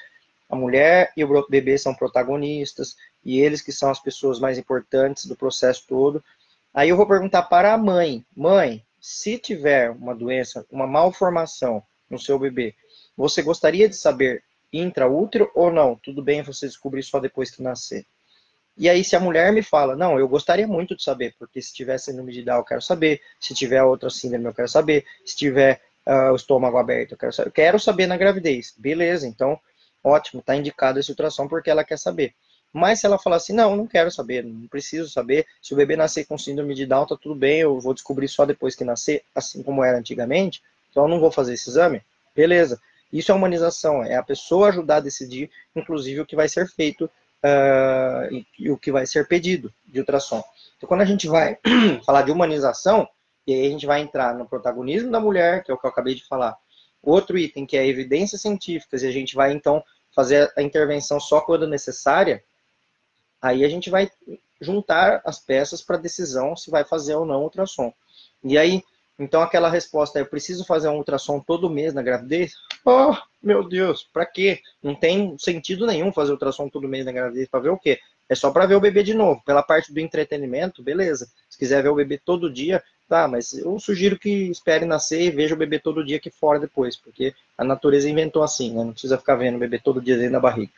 a mulher e o bebê são protagonistas e eles que são as pessoas mais importantes do processo todo. Aí eu vou perguntar para a mãe: mãe, se tiver uma doença, uma malformação no seu bebê, você gostaria de saber intraútero ou não? Tudo bem você descobrir só depois que nascer. E aí, se a mulher me fala, não, eu gostaria muito de saber, porque se tiver síndrome de Down, eu quero saber, se tiver outra síndrome, eu quero saber, se tiver uh, o estômago aberto, eu quero saber, eu quero saber na gravidez. Beleza, então, ótimo, está indicado esse ultrassom porque ela quer saber. Mas se ela falar assim, não, não quero saber, não preciso saber, se o bebê nascer com síndrome de Down, tá tudo bem, eu vou descobrir só depois que nascer, assim como era antigamente, então eu não vou fazer esse exame, beleza. Isso é humanização, é a pessoa ajudar a decidir, inclusive, o que vai ser feito uh, e, o que vai ser pedido de ultrassom. Então, quando a gente vai falar de humanização, e aí a gente vai entrar no protagonismo da mulher, que é o que eu acabei de falar. Outro item, que é evidências científicas, e a gente vai, então, fazer a intervenção só quando necessária, aí a gente vai juntar as peças para decisão se vai fazer ou não ultrassom. E aí, então aquela resposta é, eu preciso fazer um ultrassom todo mês na gravidez? Oh, meu Deus, para quê? Não tem sentido nenhum fazer ultrassom todo mês na gravidez, para ver o quê? É só para ver o bebê de novo. Pela parte do entretenimento, beleza. Se quiser ver o bebê todo dia, tá, mas eu sugiro que espere nascer e veja o bebê todo dia aqui fora depois, porque a natureza inventou assim, né? Não precisa ficar vendo o bebê todo dia dentro da barriga.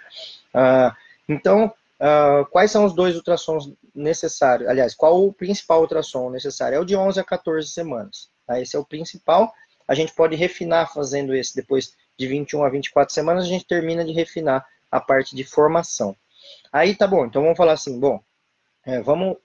Ah, então, ah, quais são os dois ultrassons necessários? Aliás, qual o principal ultrassom necessário? É o de 11 a 14 semanas. Tá? Esse é o principal. A gente pode refinar fazendo esse depois de 21 a 24 semanas, a gente termina de refinar a parte de formação. Aí tá bom, então vamos falar assim, bom, é, vamos,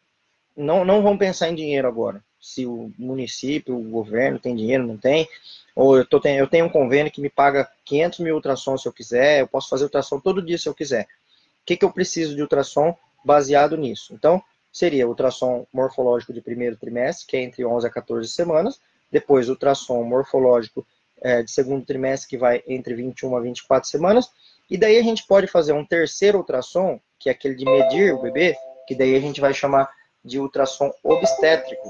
não, não vamos pensar em dinheiro agora. Se o município, o governo tem dinheiro, não tem, ou eu, tô, eu tenho um convênio que me paga 500 mil ultrassons se eu quiser, eu posso fazer ultrassom todo dia se eu quiser. O que, que eu preciso de ultrassom baseado nisso? Então, seria ultrassom morfológico de primeiro trimestre, que é entre 11 a 14 semanas, depois ultrassom morfológico é, de segundo trimestre, que vai entre 21 a 24 semanas, e daí a gente pode fazer um terceiro ultrassom, que é aquele de medir o bebê, que daí a gente vai chamar de ultrassom obstétrico.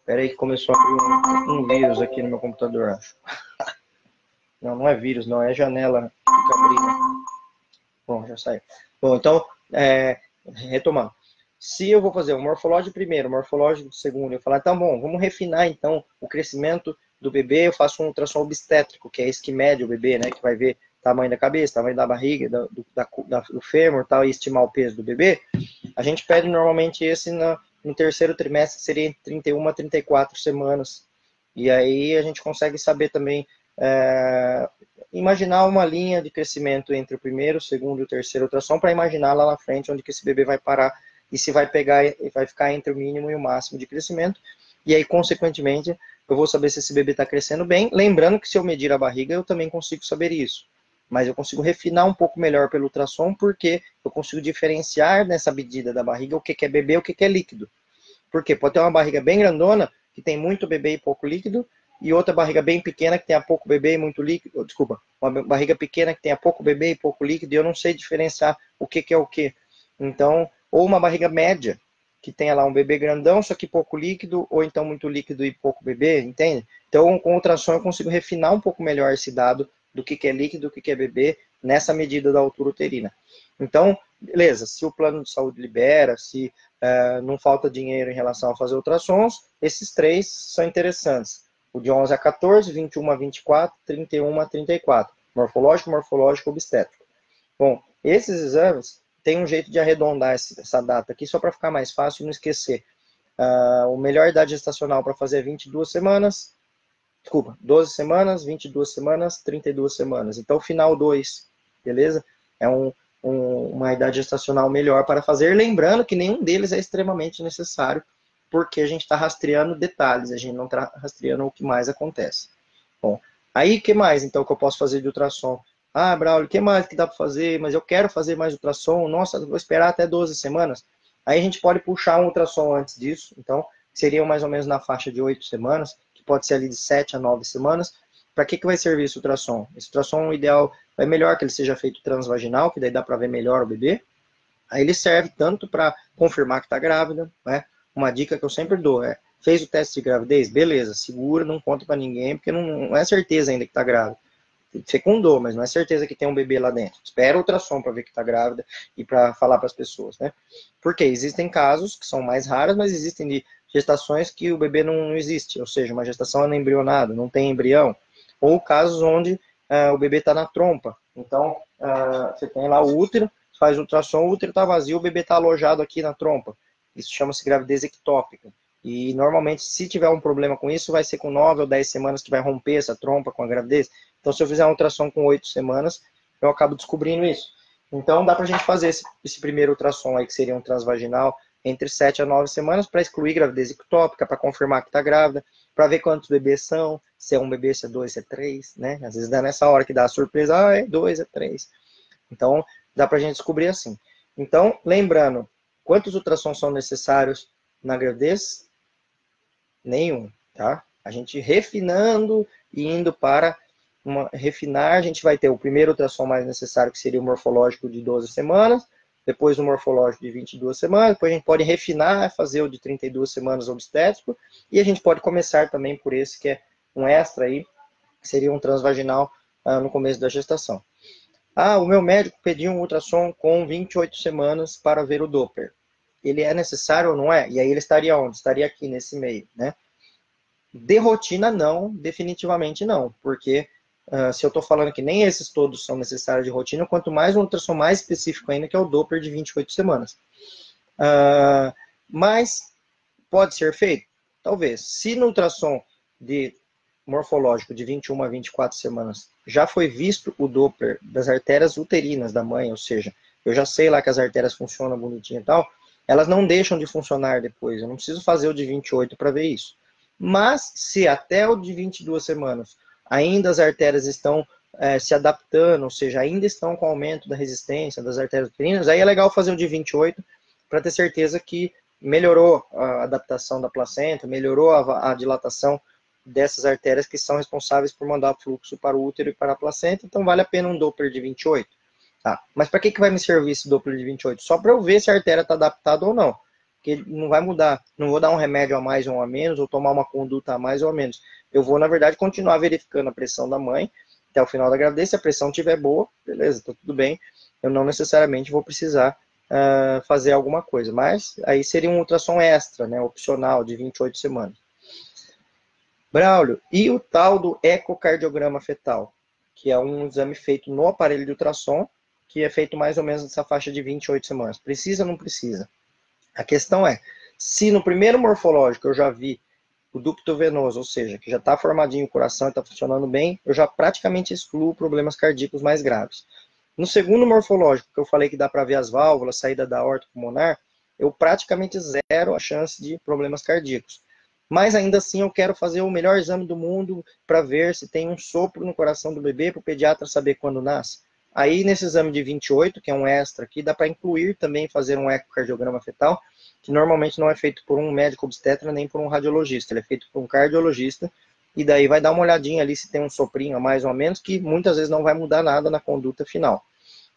Espera aí que começou a abrir um, um, vírus aqui no meu computador, acho. Não, não é vírus, não, é janela Bom, já saiu. Bom, então, é, retomando se eu vou fazer o morfológico primeiro, o morfológico segundo, eu falar, tá bom, vamos refinar então o crescimento do bebê, eu faço um ultrassom obstétrico, que é esse que mede o bebê, né, que vai ver tamanho da cabeça, tamanho da barriga, do, da, da, do fêmur tal, e estimar o peso do bebê, a gente pede normalmente esse no, no terceiro trimestre, que seria entre 31 a 34 semanas. E aí a gente consegue saber também é, imaginar uma linha de crescimento entre o primeiro, o segundo e o terceiro ultrassom para imaginar lá na frente onde que esse bebê vai parar e se vai pegar vai ficar entre o mínimo e o máximo de crescimento. E aí, consequentemente, eu vou saber se esse bebê está crescendo bem. Lembrando que se eu medir a barriga, eu também consigo saber isso. Mas eu consigo refinar um pouco melhor pelo ultrassom, porque eu consigo diferenciar nessa medida da barriga o que, é bebê e o que, é líquido. Porque pode ter uma barriga bem grandona, que tem muito bebê e pouco líquido, e outra barriga bem pequena que tenha pouco bebê e muito líquido, desculpa, uma barriga pequena que tenha pouco bebê e pouco líquido, e eu não sei diferenciar o que, que é o que. Então, ou uma barriga média, que tenha lá um bebê grandão, só que pouco líquido, ou então muito líquido e pouco bebê, entende? Então, com ultrassom eu consigo refinar um pouco melhor esse dado do que, que é líquido, do que, que é bebê, nessa medida da altura uterina. Então, beleza, se o plano de saúde libera, se uh, não falta dinheiro em relação a fazer ultrassons, esses três são interessantes o de 11 a 14, 21 a 24, 31 a 34. Morfológico, morfológico, obstétrico. Bom, esses exames tem um jeito de arredondar essa data aqui, só para ficar mais fácil e não esquecer. Uh, o melhor idade gestacional para fazer é 22 semanas, desculpa, 12 semanas, 22 semanas, 32 semanas. Então, final 2, beleza? É um, um, uma idade gestacional melhor para fazer, lembrando que nenhum deles é extremamente necessário porque a gente está rastreando detalhes, a gente não está rastreando o que mais acontece. Bom, aí que mais então que eu posso fazer de ultrassom? Ah, Braulio, o que mais que dá para fazer? Mas eu quero fazer mais ultrassom. Nossa, vou esperar até 12 semanas. Aí a gente pode puxar um ultrassom antes disso, então seriam mais ou menos na faixa de 8 semanas, que pode ser ali de 7 a 9 semanas. Para que, que vai servir esse ultrassom? Esse ultrassom, o ideal, é melhor que ele seja feito transvaginal, que daí dá para ver melhor o bebê. Aí ele serve tanto para confirmar que está grávida, né? uma dica que eu sempre dou é, fez o teste de gravidez? Beleza, segura, não conta para ninguém, porque não, não, é certeza ainda que está grávida. Fecundou, mas não é certeza que tem um bebê lá dentro. Espera ultrassom para ver que está grávida e para falar para as pessoas, né? Porque existem casos que são mais raros, mas existem de gestações que o bebê não existe, ou seja, uma gestação anembrionada, não tem embrião. Ou casos onde uh, o bebê está na trompa. Então, uh, você tem lá o útero, faz ultrassom, o útero está vazio, o bebê está alojado aqui na trompa. Isso chama-se gravidez ectópica. E normalmente, se tiver um problema com isso, vai ser com 9 ou 10 semanas que vai romper essa trompa com a gravidez. Então, se eu fizer uma ultrassom com 8 semanas, eu acabo descobrindo isso. Então, dá para a gente fazer esse, esse, primeiro ultrassom aí, que seria um transvaginal, entre 7 a 9 semanas, para excluir gravidez ectópica, para confirmar que está grávida, para ver quantos bebês são, se é um bebê, se é dois, se é três, né? Às vezes dá nessa hora que dá a surpresa, ah, é dois, é três. Então, dá para a gente descobrir assim. Então, lembrando, Quantos ultrassons são necessários na gravidez? Nenhum, tá? A gente refinando e indo para uma, refinar, a gente vai ter o primeiro ultrassom mais necessário, que seria o morfológico de 12 semanas, depois o morfológico de 22 semanas, depois a gente pode refinar, fazer o de 32 semanas obstétrico, e a gente pode começar também por esse, que é um extra aí, que seria um transvaginal ah, no começo da gestação. Ah, o meu médico pediu um ultrassom com 28 semanas para ver o Doppler ele é necessário ou não é? E aí ele estaria onde? Estaria aqui nesse meio, né? De rotina, não, definitivamente não, porque uh, se eu estou falando que nem esses todos são necessários de rotina, quanto mais um ultrassom mais específico ainda, que é o Doppler de 28 semanas. Uh, mas pode ser feito? Talvez. Se no ultrassom de morfológico de 21 a 24 semanas já foi visto o Doppler das artérias uterinas da mãe, ou seja, eu já sei lá que as artérias funcionam bonitinho e tal, elas não deixam de funcionar depois. Eu não preciso fazer o de 28 para ver isso. Mas se até o de 22 semanas ainda as artérias estão é, se adaptando, ou seja, ainda estão com aumento da resistência das artérias uterinas, aí é legal fazer o de 28 para ter certeza que melhorou a adaptação da placenta, melhorou a, a dilatação dessas artérias que são responsáveis por mandar fluxo para o útero e para a placenta, então vale a pena um Doppler de 28. Tá. Mas para que, que vai me servir esse Doppler de 28? Só para eu ver se a artéria está adaptada ou não. Porque não vai mudar. Não vou dar um remédio a mais ou a menos, ou tomar uma conduta a mais ou a menos. Eu vou, na verdade, continuar verificando a pressão da mãe até o final da gravidez. Se a pressão estiver boa, beleza, tá tudo bem. Eu não necessariamente vou precisar uh, fazer alguma coisa. Mas aí seria um ultrassom extra, né, opcional, de 28 semanas. Braulio, e o tal do ecocardiograma fetal? Que é um exame feito no aparelho de ultrassom que é feito mais ou menos nessa faixa de 28 semanas. Precisa ou não precisa? A questão é, se no primeiro morfológico eu já vi o ducto venoso, ou seja, que já está formadinho o coração e está funcionando bem, eu já praticamente excluo problemas cardíacos mais graves. No segundo morfológico, que eu falei que dá para ver as válvulas, saída da aorta pulmonar, eu praticamente zero a chance de problemas cardíacos. Mas ainda assim eu quero fazer o melhor exame do mundo para ver se tem um sopro no coração do bebê para o pediatra saber quando nasce. Aí nesse exame de 28, que é um extra aqui, dá para incluir também fazer um ecocardiograma fetal, que normalmente não é feito por um médico obstetra nem por um radiologista, ele é feito por um cardiologista, e daí vai dar uma olhadinha ali se tem um soprinho a mais ou menos, que muitas vezes não vai mudar nada na conduta final.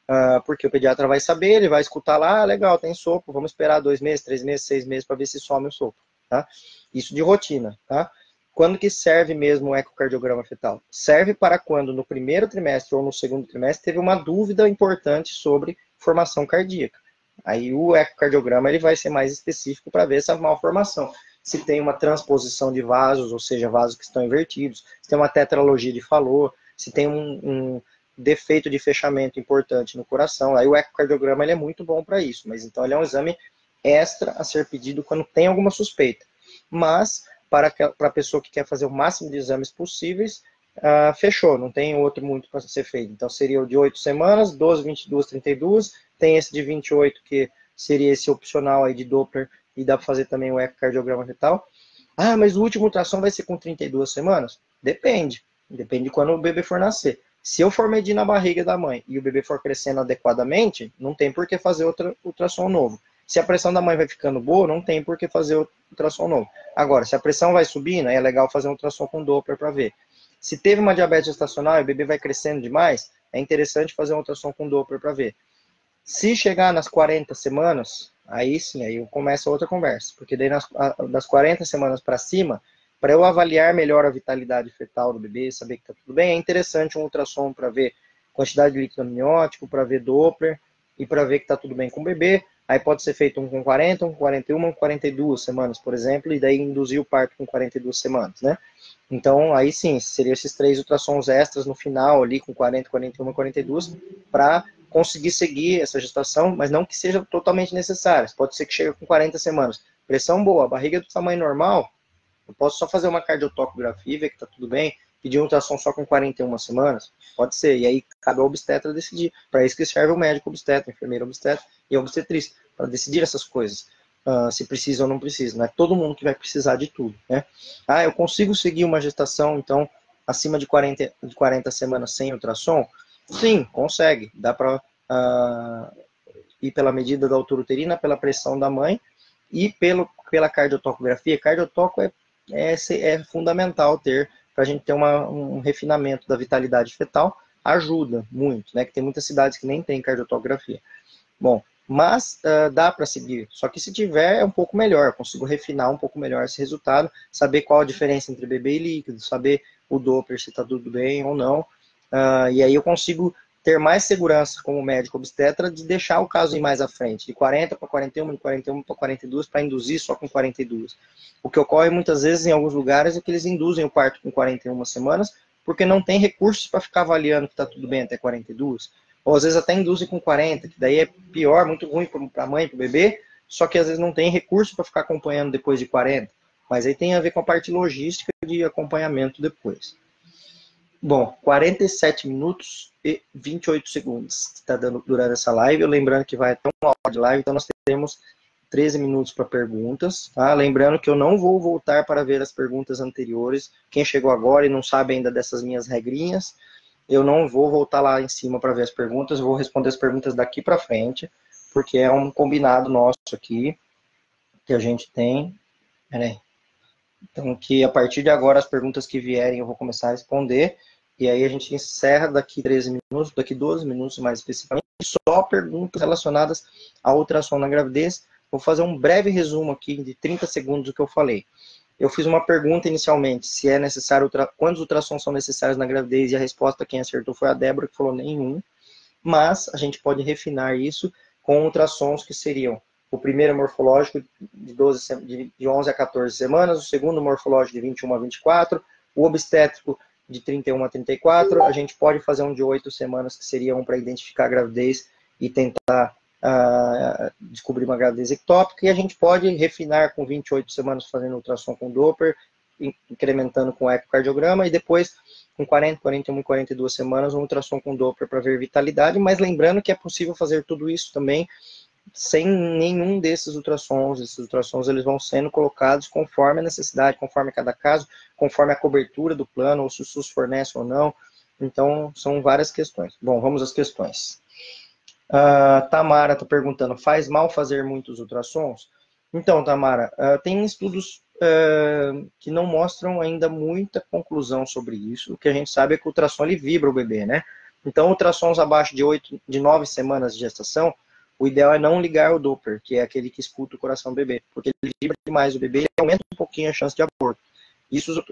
Uh, porque o pediatra vai saber, ele vai escutar lá, ah, legal, tem sopro, vamos esperar dois meses, três meses, seis meses para ver se some o sopro, tá? Isso de rotina, tá? Quando que serve mesmo o ecocardiograma fetal? Serve para quando no primeiro trimestre ou no segundo trimestre teve uma dúvida importante sobre formação cardíaca. Aí o ecocardiograma ele vai ser mais específico para ver essa malformação. Se tem uma transposição de vasos, ou seja, vasos que estão invertidos, se tem uma tetralogia de Fallot, se tem um, um defeito de fechamento importante no coração. Aí o ecocardiograma ele é muito bom para isso, mas então ele é um exame extra a ser pedido quando tem alguma suspeita. Mas para, para a pessoa que quer fazer o máximo de exames possíveis, uh, fechou, não tem outro muito para ser feito. Então seria o de 8 semanas, 12, 22, 32, tem esse de 28 que seria esse opcional aí de Doppler e dá para fazer também o ecocardiograma retal. Ah, mas o último ultrassom vai ser com 32 semanas? Depende. Depende de quando o bebê for nascer. Se eu for medir na barriga da mãe e o bebê for crescendo adequadamente, não tem por que fazer outro ultrassom novo. Se a pressão da mãe vai ficando boa, não tem por que fazer outro ultrassom novo. Agora, se a pressão vai subindo, aí é legal fazer um ultrassom com Doppler para ver. Se teve uma diabetes gestacional e o bebê vai crescendo demais, é interessante fazer um ultrassom com Doppler para ver. Se chegar nas 40 semanas, aí sim, aí começa outra conversa. Porque daí nas, das 40 semanas para cima, para eu avaliar melhor a vitalidade fetal do bebê, saber que está tudo bem, é interessante um ultrassom para ver quantidade de líquido amniótico, para ver Doppler e para ver que está tudo bem com o bebê. Aí pode ser feito um com 40, um com 41, um com 42 semanas, por exemplo, e daí induzir o parto com 42 semanas, né? Então, aí sim, seriam esses três ultrassons extras no final, ali com 40, 41, 42, para conseguir seguir essa gestação, mas não que seja totalmente necessária. Pode ser que chegue com 40 semanas. Pressão boa, barriga do tamanho normal, eu posso só fazer uma cardiotocografia, ver que está tudo bem, pedir um ultrassom só com 41 semanas? Pode ser. E aí cabe ao obstetra decidir. Para isso que serve o médico obstetra, enfermeiro obstetra e obstetriz, para decidir essas coisas. Uh, se precisa ou não precisa. Não é todo mundo que vai precisar de tudo. Né? Ah, eu consigo seguir uma gestação, então, acima de 40, de 40 semanas sem ultrassom? Sim, consegue. Dá para uh, ah, ir pela medida da altura uterina, pela pressão da mãe e pelo, pela cardiotocografia. Cardiotoco é é, é fundamental ter para a gente ter uma, um refinamento da vitalidade fetal, ajuda muito, né? Que tem muitas cidades que nem tem cardiotografia. Bom, mas uh, dá para seguir. Só que se tiver é um pouco melhor, consigo refinar um pouco melhor esse resultado, saber qual a diferença entre bebê e líquido, saber o Doppler se está tudo bem ou não. Uh, e aí eu consigo ter mais segurança como médico obstetra de deixar o caso ir mais à frente, de 40 para 41, de 41 para 42, para induzir só com 42. O que ocorre muitas vezes em alguns lugares é que eles induzem o parto com 41 semanas, porque não tem recursos para ficar avaliando que está tudo bem até 42. Ou às vezes até induzem com 40, que daí é pior, muito ruim para a mãe, para o bebê, só que às vezes não tem recurso para ficar acompanhando depois de 40. Mas aí tem a ver com a parte logística de acompanhamento depois. Bom, 47 minutos e 28 segundos está dando durante essa live. Lembrando que vai até uma hora de live, então nós temos 13 minutos para perguntas. Tá? Lembrando que eu não vou voltar para ver as perguntas anteriores. Quem chegou agora e não sabe ainda dessas minhas regrinhas, eu não vou voltar lá em cima para ver as perguntas. Eu vou responder as perguntas daqui para frente, porque é um combinado nosso aqui que a gente tem. Peraí. Então, que a partir de agora, as perguntas que vierem eu vou começar a responder. E aí a gente encerra daqui 13 minutos, daqui 12 minutos mais especificamente, só perguntas relacionadas ao ultrassom na gravidez. Vou fazer um breve resumo aqui de 30 segundos do que eu falei. Eu fiz uma pergunta inicialmente, se é necessário, quantos ultrassons são necessários na gravidez, e a resposta quem acertou foi a Débora, que falou nenhum. Mas a gente pode refinar isso com ultrassons que seriam o primeiro morfológico de, 12, de 11 a 14 semanas, o segundo morfológico de 21 a 24, o obstétrico de 31 a 34, a gente pode fazer um de 8 semanas, que seria um para identificar a gravidez e tentar uh, descobrir uma gravidez ectópica, e a gente pode refinar com 28 semanas fazendo ultrassom com Doppler incrementando com ecocardiograma, e depois, com 40, 41, 42 semanas, um ultrassom com Doppler para ver vitalidade, mas lembrando que é possível fazer tudo isso também sem nenhum desses ultrassons. Esses ultrassons eles vão sendo colocados conforme a necessidade, conforme cada caso, conforme a cobertura do plano, ou se o SUS fornece ou não. Então, são várias questões. Bom, vamos às questões. Uh, Tamara está perguntando, faz mal fazer muitos ultrassons? Então, Tamara, uh, tem estudos uh, que não mostram ainda muita conclusão sobre isso. O que a gente sabe é que o ultrassom ele vibra o bebê, né? Então, ultrassons abaixo de 8, de 9 semanas de gestação, o ideal é não ligar o Doppler, que é aquele que escuta o coração do bebê, porque ele vibra demais o bebê e aumenta um pouquinho a chance de aborto. Isso os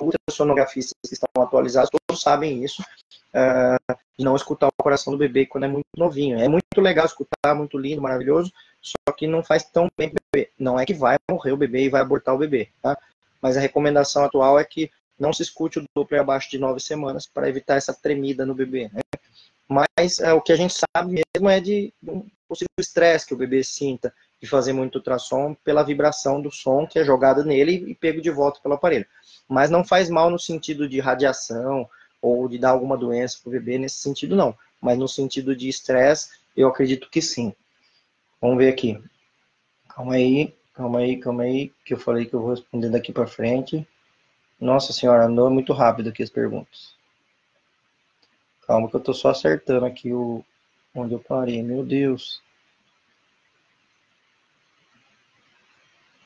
ultrassonografistas que estão atualizados todos sabem isso, uh, não escutar o coração do bebê quando é muito novinho. É muito legal escutar, muito lindo, maravilhoso, só que não faz tão bem para o bebê. Não é que vai morrer o bebê e vai abortar o bebê, tá? Mas a recomendação atual é que não se escute o Doppler abaixo de nove semanas para evitar essa tremida no bebê, né? Mas é, o que a gente sabe mesmo é de um possível estresse que o bebê sinta de fazer muito ultrassom pela vibração do som que é jogado nele e pego de volta pelo aparelho. Mas não faz mal no sentido de radiação ou de dar alguma doença para o bebê, nesse sentido não. Mas no sentido de estresse, eu acredito que sim. Vamos ver aqui. Calma aí, calma aí, calma aí, que eu falei que eu vou responder daqui para frente. Nossa senhora, andou muito rápido aqui as perguntas. Calma que eu tô só acertando aqui o onde eu parei. Meu Deus.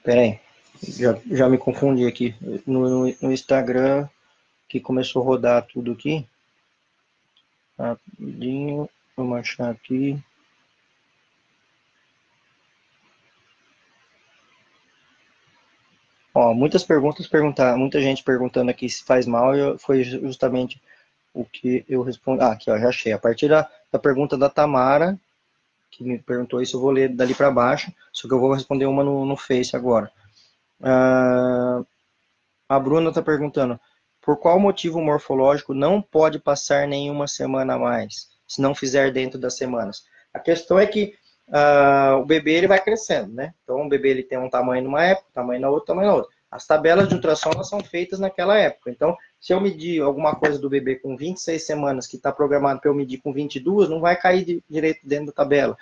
Pera aí. Já, já me confundi aqui. No, no, Instagram, que começou a rodar tudo aqui. Rapidinho. Vamos achar aqui. Ó, muitas perguntas perguntar, muita gente perguntando aqui se faz mal, eu, foi justamente o que eu respondo. Ah, aqui, ó, já achei. A partir da, da pergunta da Tamara, que me perguntou isso, eu vou ler dali para baixo, só que eu vou responder uma no, no Face agora. Uh, a Bruna está perguntando, por qual motivo morfológico não pode passar nenhuma semana a mais, se não fizer dentro das semanas? A questão é que uh, o bebê ele vai crescendo, né? Então o bebê ele tem um tamanho numa época, tamanho na outra, tamanho na outra. As tabelas de ultrassom são feitas naquela época. Então, se eu medir alguma coisa do bebê com 26 semanas, que está programado para eu medir com 22, não vai cair de, direito dentro da tabela.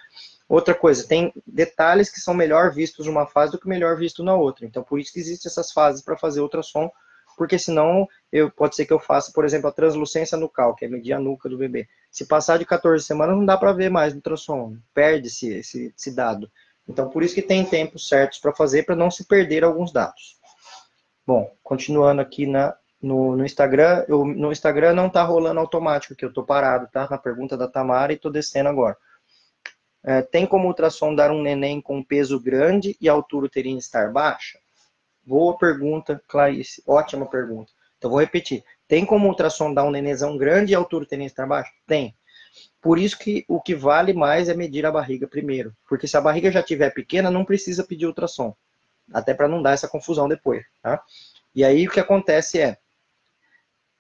Outra coisa, tem detalhes que são melhor vistos numa fase do que melhor visto na outra. Então, por isso que existem essas fases para fazer ultrassom, porque senão eu, pode ser que eu faça, por exemplo, a translucência nucal, que é medir a nuca do bebê. Se passar de 14 semanas, não dá para ver mais no ultrassom, perde-se esse, esse dado. Então, por isso que tem tempos certos para fazer, para não se perder alguns dados. Bom, continuando aqui na, no, no Instagram, eu, no Instagram não tá rolando automático, que eu tô parado, tá? Na pergunta da Tamara e tô descendo agora. É, tem como ultrassom dar um neném com peso grande e altura uterina estar baixa? Boa pergunta, Clarice. Ótima pergunta. Então, vou repetir. Tem como ultrassom dar um nenenzão grande e altura uterina estar baixa? Tem. Por isso que o que vale mais é medir a barriga primeiro. Porque se a barriga já estiver pequena, não precisa pedir ultrassom até para não dar essa confusão depois, tá? E aí o que acontece é,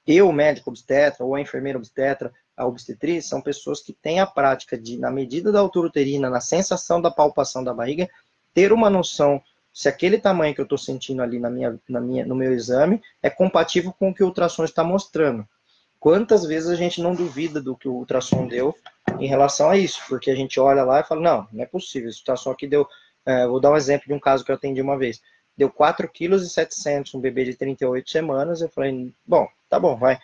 eu, médico obstetra, ou a enfermeira obstetra, a obstetriz, são pessoas que têm a prática de, na medida da altura uterina, na sensação da palpação da barriga, ter uma noção se aquele tamanho que eu estou sentindo ali na minha, na minha, no meu exame é compatível com o que o ultrassom está mostrando. Quantas vezes a gente não duvida do que o ultrassom deu em relação a isso? Porque a gente olha lá e fala, não, não é possível, esse ultrassom aqui deu é, vou dar um exemplo de um caso que eu atendi uma vez. Deu 4,7 kg, um bebê de 38 semanas. Eu falei, bom, tá bom, vai.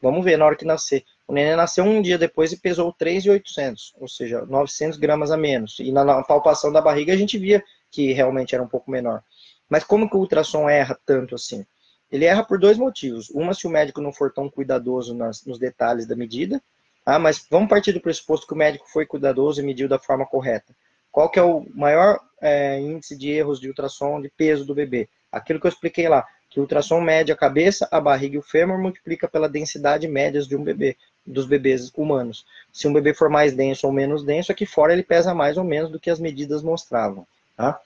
Vamos ver na hora que nascer. O neném nasceu um dia depois e pesou 3,800, ou seja, 900 gramas a menos. E na, palpação da barriga a gente via que realmente era um pouco menor. Mas como que o ultrassom erra tanto assim? Ele erra por dois motivos. Uma, se o médico não for tão cuidadoso nas, nos detalhes da medida. Ah, mas vamos partir do pressuposto que o médico foi cuidadoso e mediu da forma correta. Qual que é o maior é, índice de erros de ultrassom de peso do bebê? Aquilo que eu expliquei lá, que o ultrassom mede a cabeça, a barriga e o fêmur multiplica pela densidade média de um bebê, dos bebês humanos. Se um bebê for mais denso ou menos denso, aqui fora ele pesa mais ou menos do que as medidas mostravam, tá?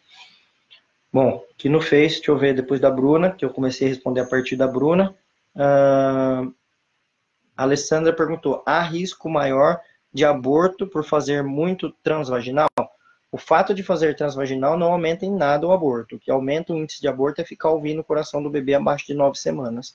Bom, aqui no Face, deixa eu ver depois da Bruna, que eu comecei a responder a partir da Bruna. Uh, a Alessandra perguntou: há risco maior de aborto por fazer muito transvaginal? O fato de fazer transvaginal não aumenta em nada o aborto. O que aumenta o índice de aborto é ficar ouvindo o coração do bebê abaixo de nove semanas.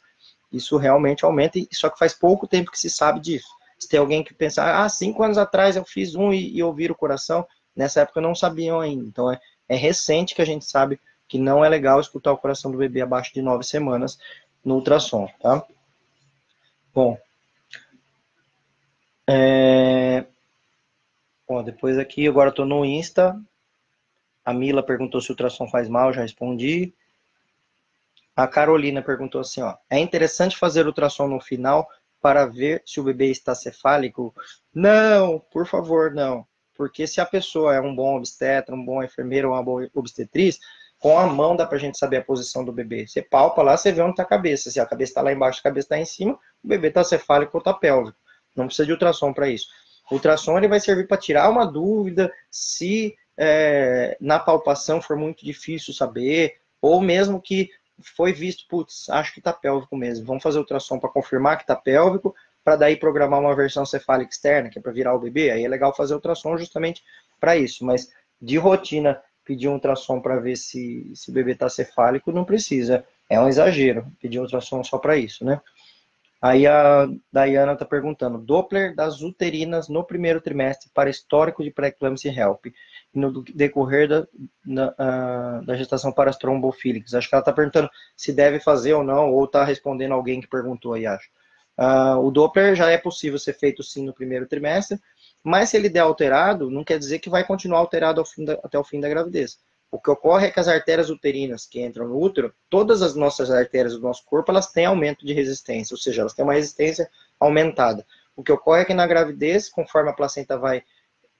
Isso realmente aumenta, só que faz pouco tempo que se sabe disso. Se tem alguém que pensa, ah, cinco anos atrás eu fiz um e, e ouvir o coração, nessa época não sabiam ainda. Então é, é recente que a gente sabe que não é legal escutar o coração do bebê abaixo de nove semanas no ultrassom, tá? Bom. É... Bom, depois aqui, agora estou no Insta. A Mila perguntou se o ultrassom faz mal, já respondi. A Carolina perguntou assim, ó, é interessante fazer ultrassom no final para ver se o bebê está cefálico? Não, por favor, não. Porque se a pessoa é um bom obstetra, um bom enfermeiro, uma boa obstetriz, com a mão dá pra gente saber a posição do bebê. Você palpa lá, você vê onde tá a cabeça. Se a cabeça tá lá embaixo, a cabeça tá em cima, o bebê tá cefálico ou tá pélvico. Não precisa de ultrassom para isso. O ultrassom ele vai servir para tirar uma dúvida se é, na palpação for muito difícil saber, ou mesmo que foi visto, putz, acho que tá pélvico mesmo. Vamos fazer ultrassom para confirmar que tá pélvico, para daí programar uma versão cefálica externa, que é para virar o bebê. Aí é legal fazer ultrassom justamente para isso. Mas de rotina, pedir um ultrassom para ver se, se o bebê está cefálico, não precisa. É um exagero pedir um ultrassom só para isso, né? Aí a Dayana está perguntando, Doppler das uterinas no primeiro trimestre para histórico de pré-eclâmpsia HELP no decorrer da, uh, da gestação para as. Acho que ela está perguntando se deve fazer ou não, ou está respondendo alguém que perguntou aí, acho. Uh, o Doppler já é possível ser feito sim no primeiro trimestre, mas se ele der alterado, não quer dizer que vai continuar alterado da, até o fim da gravidez. O que ocorre é que as artérias uterinas que entram no útero, todas as nossas artérias do nosso corpo, elas têm aumento de resistência, ou seja, elas têm uma resistência aumentada. O que ocorre é que na gravidez, conforme a placenta vai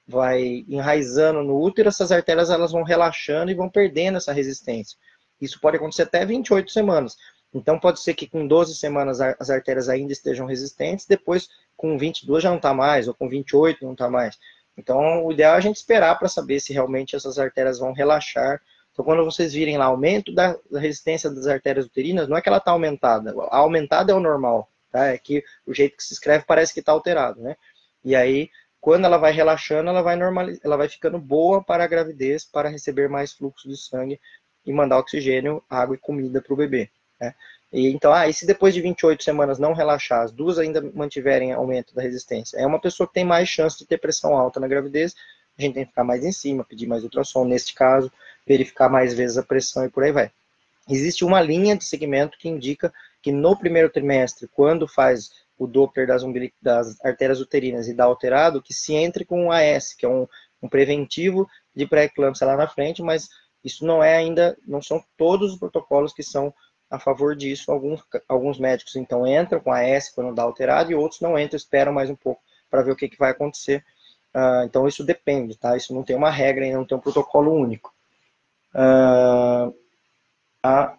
vai enraizando no útero, essas artérias elas vão relaxando e vão perdendo essa resistência. Isso pode acontecer até 28 semanas. Então pode ser que com 12 semanas as artérias ainda estejam resistentes, depois com 22 já não está mais, ou com 28 não está mais. Então o ideal é a gente esperar para saber se realmente essas artérias vão relaxar. Então quando vocês virem lá aumento da resistência das artérias uterinas, não é que ela está aumentada. A aumentada é o normal, tá? É que o jeito que se escreve parece que está alterado, né? E aí quando ela vai relaxando, ela vai normalizar, ela vai ficando boa para a gravidez, para receber mais fluxo de sangue e mandar oxigênio, água e comida para o bebê. Né? E, então, ah, e se depois de 28 semanas não relaxar, as duas ainda mantiverem aumento da resistência, é uma pessoa que tem mais chance de ter pressão alta na gravidez, a gente tem que ficar mais em cima, pedir mais ultrassom, neste caso, verificar mais vezes a pressão e por aí vai. Existe uma linha de segmento que indica que no primeiro trimestre, quando faz o Doppler das, das artérias uterinas e dá alterado, que se entre com o AS, que é um, um preventivo de pré-eclâmpsia lá na frente, mas isso não é ainda, não são todos os protocolos que são a favor disso. Alguns, alguns médicos então entram com AS quando dá alterado e outros não entram, esperam mais um pouco para ver o que, que vai acontecer. Uh, então isso depende, tá? Isso não tem uma regra e não tem um protocolo único. Uh, a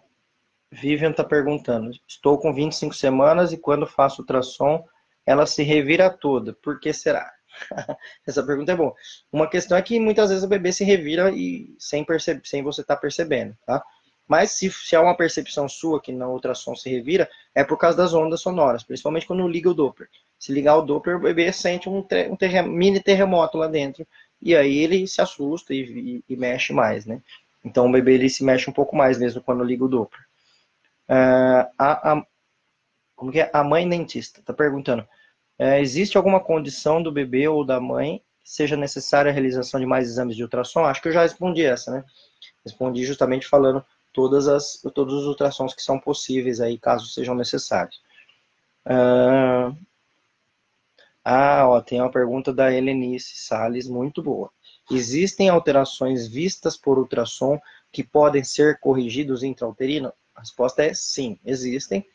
Vivian está perguntando: estou com 25 semanas e quando faço ultrassom, ela se revira toda. Por que será? Essa pergunta é boa. Uma questão é que muitas vezes o bebê se revira e sem, perceber, sem você estar tá percebendo, tá? Mas se, se há uma percepção sua que na ultrassom se revira, é por causa das ondas sonoras, principalmente quando liga o Doppler. Se ligar o Doppler, o bebê sente um, um mini terremoto lá dentro, e aí ele se assusta e, e, e mexe mais, né? Então o bebê ele se mexe um pouco mais mesmo quando liga o Doppler. Uh, a, a, como que é? A mãe dentista está perguntando: uh, existe alguma condição do bebê ou da mãe que seja necessária a realização de mais exames de ultrassom? Acho que eu já respondi essa, né? Respondi justamente falando todas as, todos os ultrassons que são possíveis aí, caso sejam necessários. Uh, ah, ó, tem uma pergunta da Helenice Sales muito boa. Existem alterações vistas por ultrassom que podem ser corrigidos intrauterino? A resposta é sim, existem.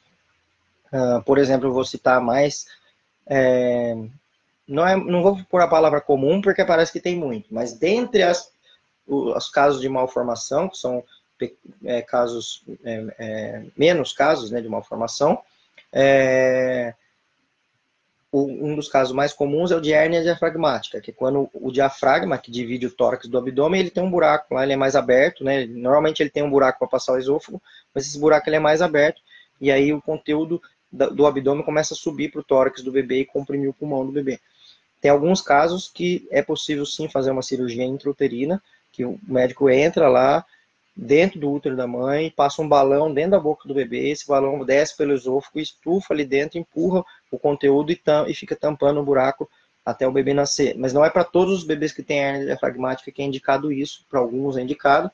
Uh, por exemplo, eu vou citar mais. É, não, é, não vou pôr a palavra comum, porque parece que tem muito, mas dentre as, os casos de malformação, que são é, casos, é, é, menos casos né, de malformação, é, um dos casos mais comuns é o de hérnia diafragmática, que é quando o diafragma, que divide o tórax do abdômen, ele tem um buraco lá, ele é mais aberto, né? Normalmente ele tem um buraco para passar o esôfago, mas esse buraco ele é mais aberto, e aí o conteúdo do abdômen começa a subir para o tórax do bebê e comprimir o pulmão do bebê. Tem alguns casos que é possível sim fazer uma cirurgia intrauterina, que o médico entra lá dentro do útero da mãe, passa um balão dentro da boca do bebê, esse balão desce pelo esôfago, estufa ali dentro, empurra o conteúdo e, e fica tampando o buraco até o bebê nascer. Mas não é para todos os bebês que têm hernia diafragmática que é indicado isso, para alguns é indicado,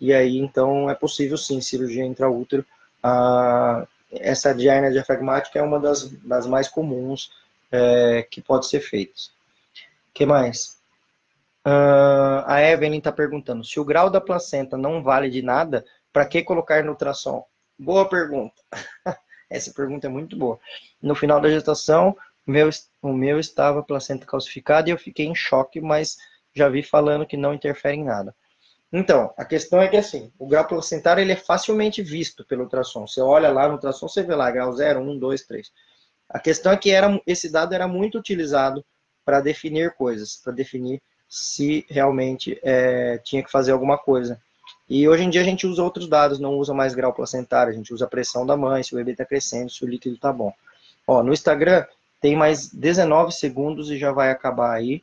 e aí então é possível sim cirurgia intraútero. Ah, essa de diafragmática é uma das, das mais comuns é, que pode ser feita. O que mais? Uh, a Evelyn está perguntando: se o grau da placenta não vale de nada, para que colocar no ultrassom? Boa pergunta. Essa pergunta é muito boa. No final da gestação, meu, o meu estava placenta calcificada e eu fiquei em choque, mas já vi falando que não interfere em nada. Então, a questão é que assim, o grau placentário ele é facilmente visto pelo ultrassom. Você olha lá no ultrassom, você vê lá grau 0, 1, 2, 3. A questão é que era, esse dado era muito utilizado para definir coisas, para definir se realmente é, tinha que fazer alguma coisa. E hoje em dia a gente usa outros dados, não usa mais grau placentário, a gente usa a pressão da mãe, se o bebê está crescendo, se o líquido está bom. Ó, no Instagram tem mais 19 segundos e já vai acabar aí.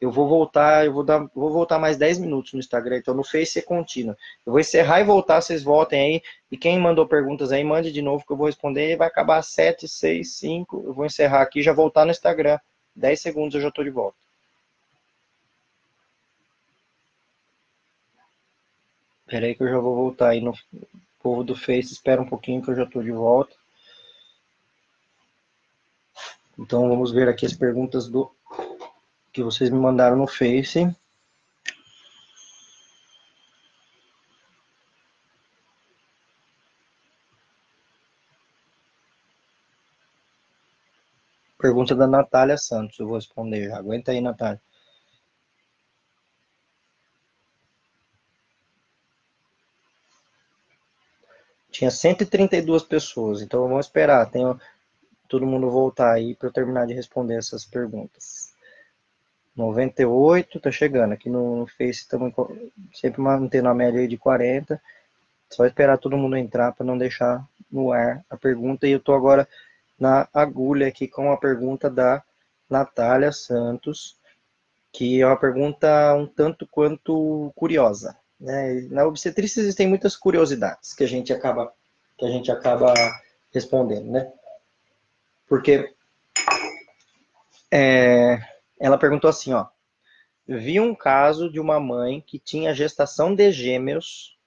Eu vou voltar, eu vou dar, vou voltar mais 10 minutos no Instagram, então no Face é contínuo. Eu vou encerrar e voltar, vocês voltem aí. E quem mandou perguntas aí, mande de novo que eu vou responder. Vai acabar 7, 6, 5. Eu vou encerrar aqui e já voltar no Instagram. 10 segundos eu já estou de volta. Espera aí que eu já vou voltar aí no povo do Face. Espera um pouquinho que eu já estou de volta. Então vamos ver aqui as perguntas do que vocês me mandaram no Face. Pergunta da Natália Santos, eu vou responder já. Aguenta aí, Natália. Tinha 132 pessoas, então vamos esperar. Tenho todo mundo voltar aí para eu terminar de responder essas perguntas. 98, tá chegando. Aqui no Face estamos sempre mantendo a média aí de 40. Só esperar todo mundo entrar para não deixar no ar a pergunta. E eu tô agora na agulha aqui com a pergunta da Natália Santos, que é uma pergunta um tanto quanto curiosa. Né? Na obstetrícia existem muitas curiosidades que a gente acaba que a gente acaba respondendo, né? Porque é, ela perguntou assim, ó, vi um caso de uma mãe que tinha gestação de gêmeos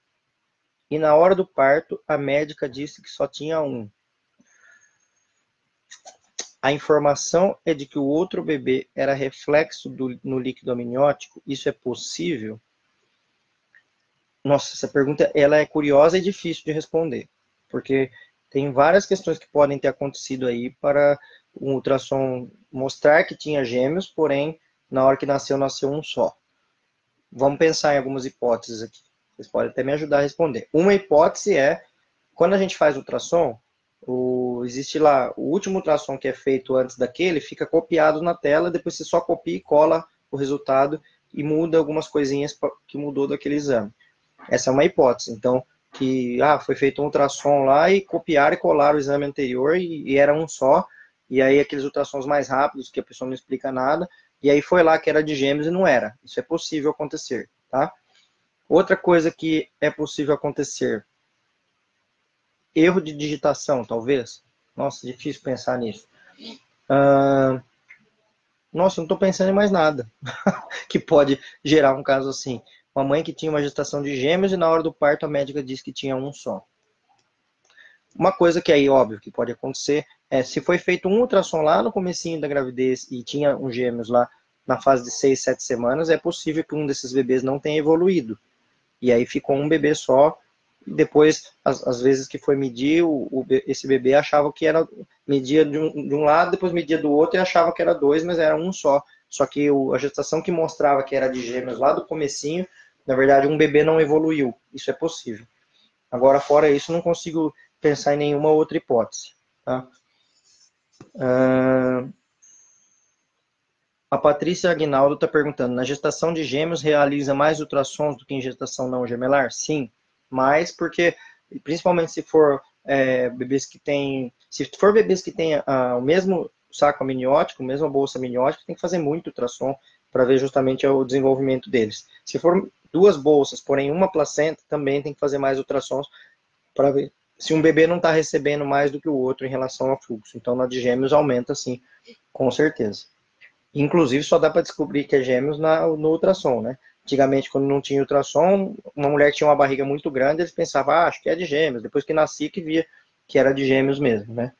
e na hora do parto a médica disse que só tinha um. A informação é de que o outro bebê era reflexo do, no líquido amniótico. Isso é possível? Nossa, essa pergunta ela é curiosa e difícil de responder, porque tem várias questões que podem ter acontecido aí para o ultrassom mostrar que tinha gêmeos, porém, na hora que nasceu, nasceu um só. Vamos pensar em algumas hipóteses aqui. Vocês podem até me ajudar a responder. Uma hipótese é, quando a gente faz ultrassom, o, existe lá, o último ultrassom que é feito antes daquele, fica copiado na tela, depois você só copia e cola o resultado e muda algumas coisinhas que mudou daquele exame. Essa é uma hipótese. Então, que ah, foi feito um ultrassom lá e copiaram e colaram o exame anterior e, e, era um só. E aí aqueles ultrassons mais rápidos que a pessoa não explica nada. E aí foi lá que era de gêmeos e não era. Isso é possível acontecer, tá? Outra coisa que é possível acontecer. Erro de digitação, talvez. Nossa, difícil pensar nisso. Uh, nossa, não estou pensando em mais nada que pode gerar um caso assim uma mãe que tinha uma gestação de gêmeos e na hora do parto a médica disse que tinha um só. Uma coisa que aí, óbvio, que pode acontecer é se foi feito um ultrassom lá no comecinho da gravidez e tinha um gêmeos lá na fase de 6, 7 semanas, é possível que um desses bebês não tenha evoluído. E aí ficou um bebê só, e depois, às, às vezes que foi medir, o, o, esse bebê achava que era, media de um, de um lado, depois media do outro e achava que era dois, mas era um só. Só que o, a gestação que mostrava que era de gêmeos lá do comecinho na verdade, um bebê não evoluiu. Isso é possível. Agora, fora isso, não consigo pensar em nenhuma outra hipótese. Tá? Uh... A Patrícia Aguinaldo está perguntando: na gestação de gêmeos realiza mais ultrassons do que em gestação não gemelar? Sim, mais porque, principalmente se for é, bebês que têm, se for bebês que têm ah, o mesmo saco amniótico, mesmo a bolsa amniótica, tem que fazer muito ultrassom para ver justamente o desenvolvimento deles. Se for duas bolsas, porém uma placenta, também tem que fazer mais ultrassons para ver se um bebê não está recebendo mais do que o outro em relação ao fluxo. Então, na de gêmeos aumenta, sim, com certeza. Inclusive, só dá para descobrir que é gêmeos na, no ultrassom, né? Antigamente, quando não tinha ultrassom, uma mulher que tinha uma barriga muito grande, eles pensavam, ah, acho que é de gêmeos. Depois que nascia, que via que era de gêmeos mesmo, né?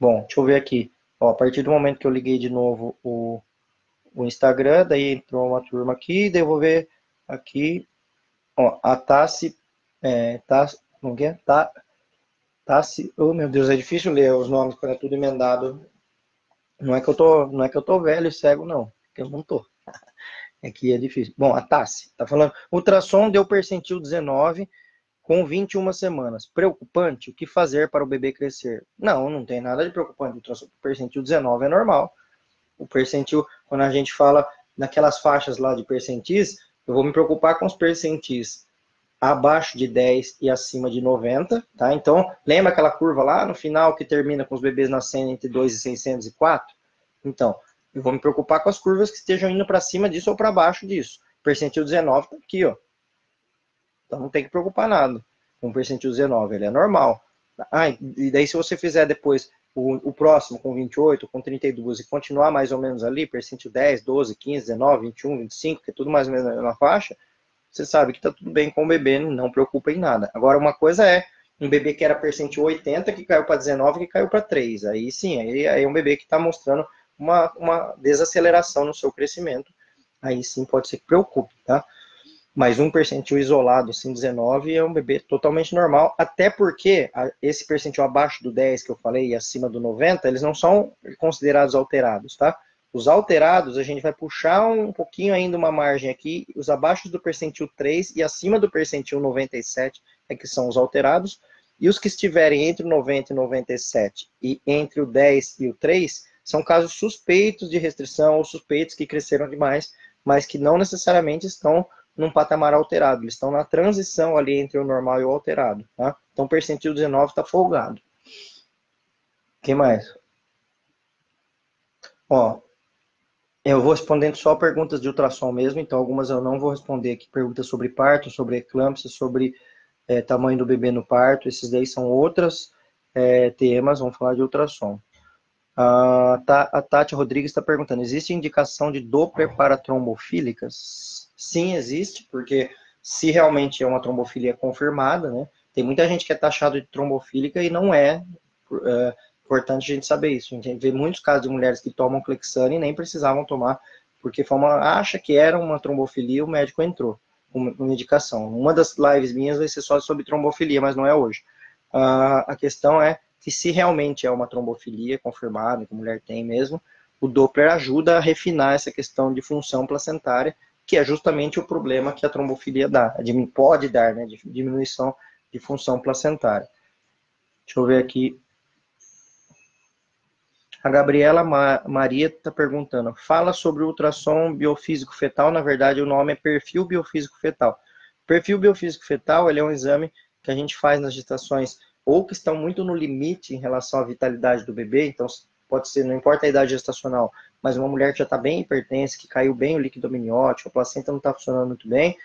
Bom, deixa eu ver aqui. Ó, a partir do momento que eu liguei de novo o, o Instagram, daí entrou uma turma aqui, daí eu vou ver aqui, ó, a Tassi, é, Tassi, que é? Tá, Tassi, oh meu Deus, é difícil ler os nomes quando é tudo emendado. Não é que eu tô, não é que eu tô velho e cego, não, que eu não tô. É que é difícil. Bom, a Tassi, tá falando, ultrassom deu percentil 19 com 21 semanas. Preocupante? O que fazer para o bebê crescer? Não, não tem nada de preocupante. O percentil 19 é normal. O percentil, quando a gente fala naquelas faixas lá de percentis, eu vou me preocupar com os percentis abaixo de 10 e acima de 90, tá? Então, lembra aquela curva lá no final que termina com os bebês nascendo entre 2 e 604? Então, eu vou me preocupar com as curvas que estejam indo para cima disso ou para baixo disso. Percentil 19 tá aqui, ó. Então não tem que preocupar nada com o percentil 19, ele é normal. Ah, e daí se você fizer depois o, o, próximo com 28, com 32 e continuar mais ou menos ali, percentil 10, 12, 15, 19, 21, 25, que é tudo mais ou menos na faixa, você sabe que está tudo bem com o bebê, não preocupa em nada. Agora, uma coisa é um bebê que era percentil 80, que caiu para 19, que caiu para 3. Aí sim, aí, aí é um bebê que está mostrando uma, uma desaceleração no seu crescimento. Aí sim pode ser que preocupe, tá? Mas um percentil isolado, assim, 19, é um bebê totalmente normal, até porque esse percentil abaixo do 10 que eu falei e acima do 90, eles não são considerados alterados, tá? Os alterados, a gente vai puxar um pouquinho ainda uma margem aqui, os abaixo do percentil 3 e acima do percentil 97 é que são os alterados, e os que estiverem entre o 90 e 97 e entre o 10 e o 3 são casos suspeitos de restrição ou suspeitos que cresceram demais, mas que não necessariamente estão num patamar alterado, eles estão na transição ali entre o normal e o alterado, tá? Então, o percentil 19 está folgado. Que mais? Ó, eu vou respondendo só perguntas de ultrassom mesmo, então algumas eu não vou responder aqui, perguntas sobre parto, sobre eclâmpsia, sobre é, tamanho do bebê no parto, esses daí são outros é, temas, vamos falar de ultrassom. a Tati Rodrigues está perguntando, existe indicação de Doppler para trombofílicas? Sim, existe, porque se realmente é uma trombofilia confirmada, né, tem muita gente que é taxado de trombofílica e não é, é Importante a gente saber isso. A gente vê muitos casos de mulheres que tomam Clexane e nem precisavam tomar, porque foi uma, acha que era uma trombofilia, o médico entrou com uma indicação. Uma das lives minhas vai ser só sobre trombofilia, mas não é hoje. Uh, a questão é que se realmente é uma trombofilia confirmada, que a mulher tem mesmo, o Doppler ajuda a refinar essa questão de função placentária, que é justamente o problema que a trombofilia dá, pode dar, né, diminuição de função placentária. Deixa eu ver aqui a Gabriela Maria está perguntando: fala sobre ultrassom biofísico fetal. Na verdade, o nome é perfil biofísico fetal. Perfil biofísico fetal ele é um exame que a gente faz nas gestações ou que estão muito no limite em relação à vitalidade do bebê. Então, pode ser, não importa a idade gestacional, mas uma mulher que já está bem hipertensa, que caiu bem o líquido amniótico, a placenta não está funcionando muito bem,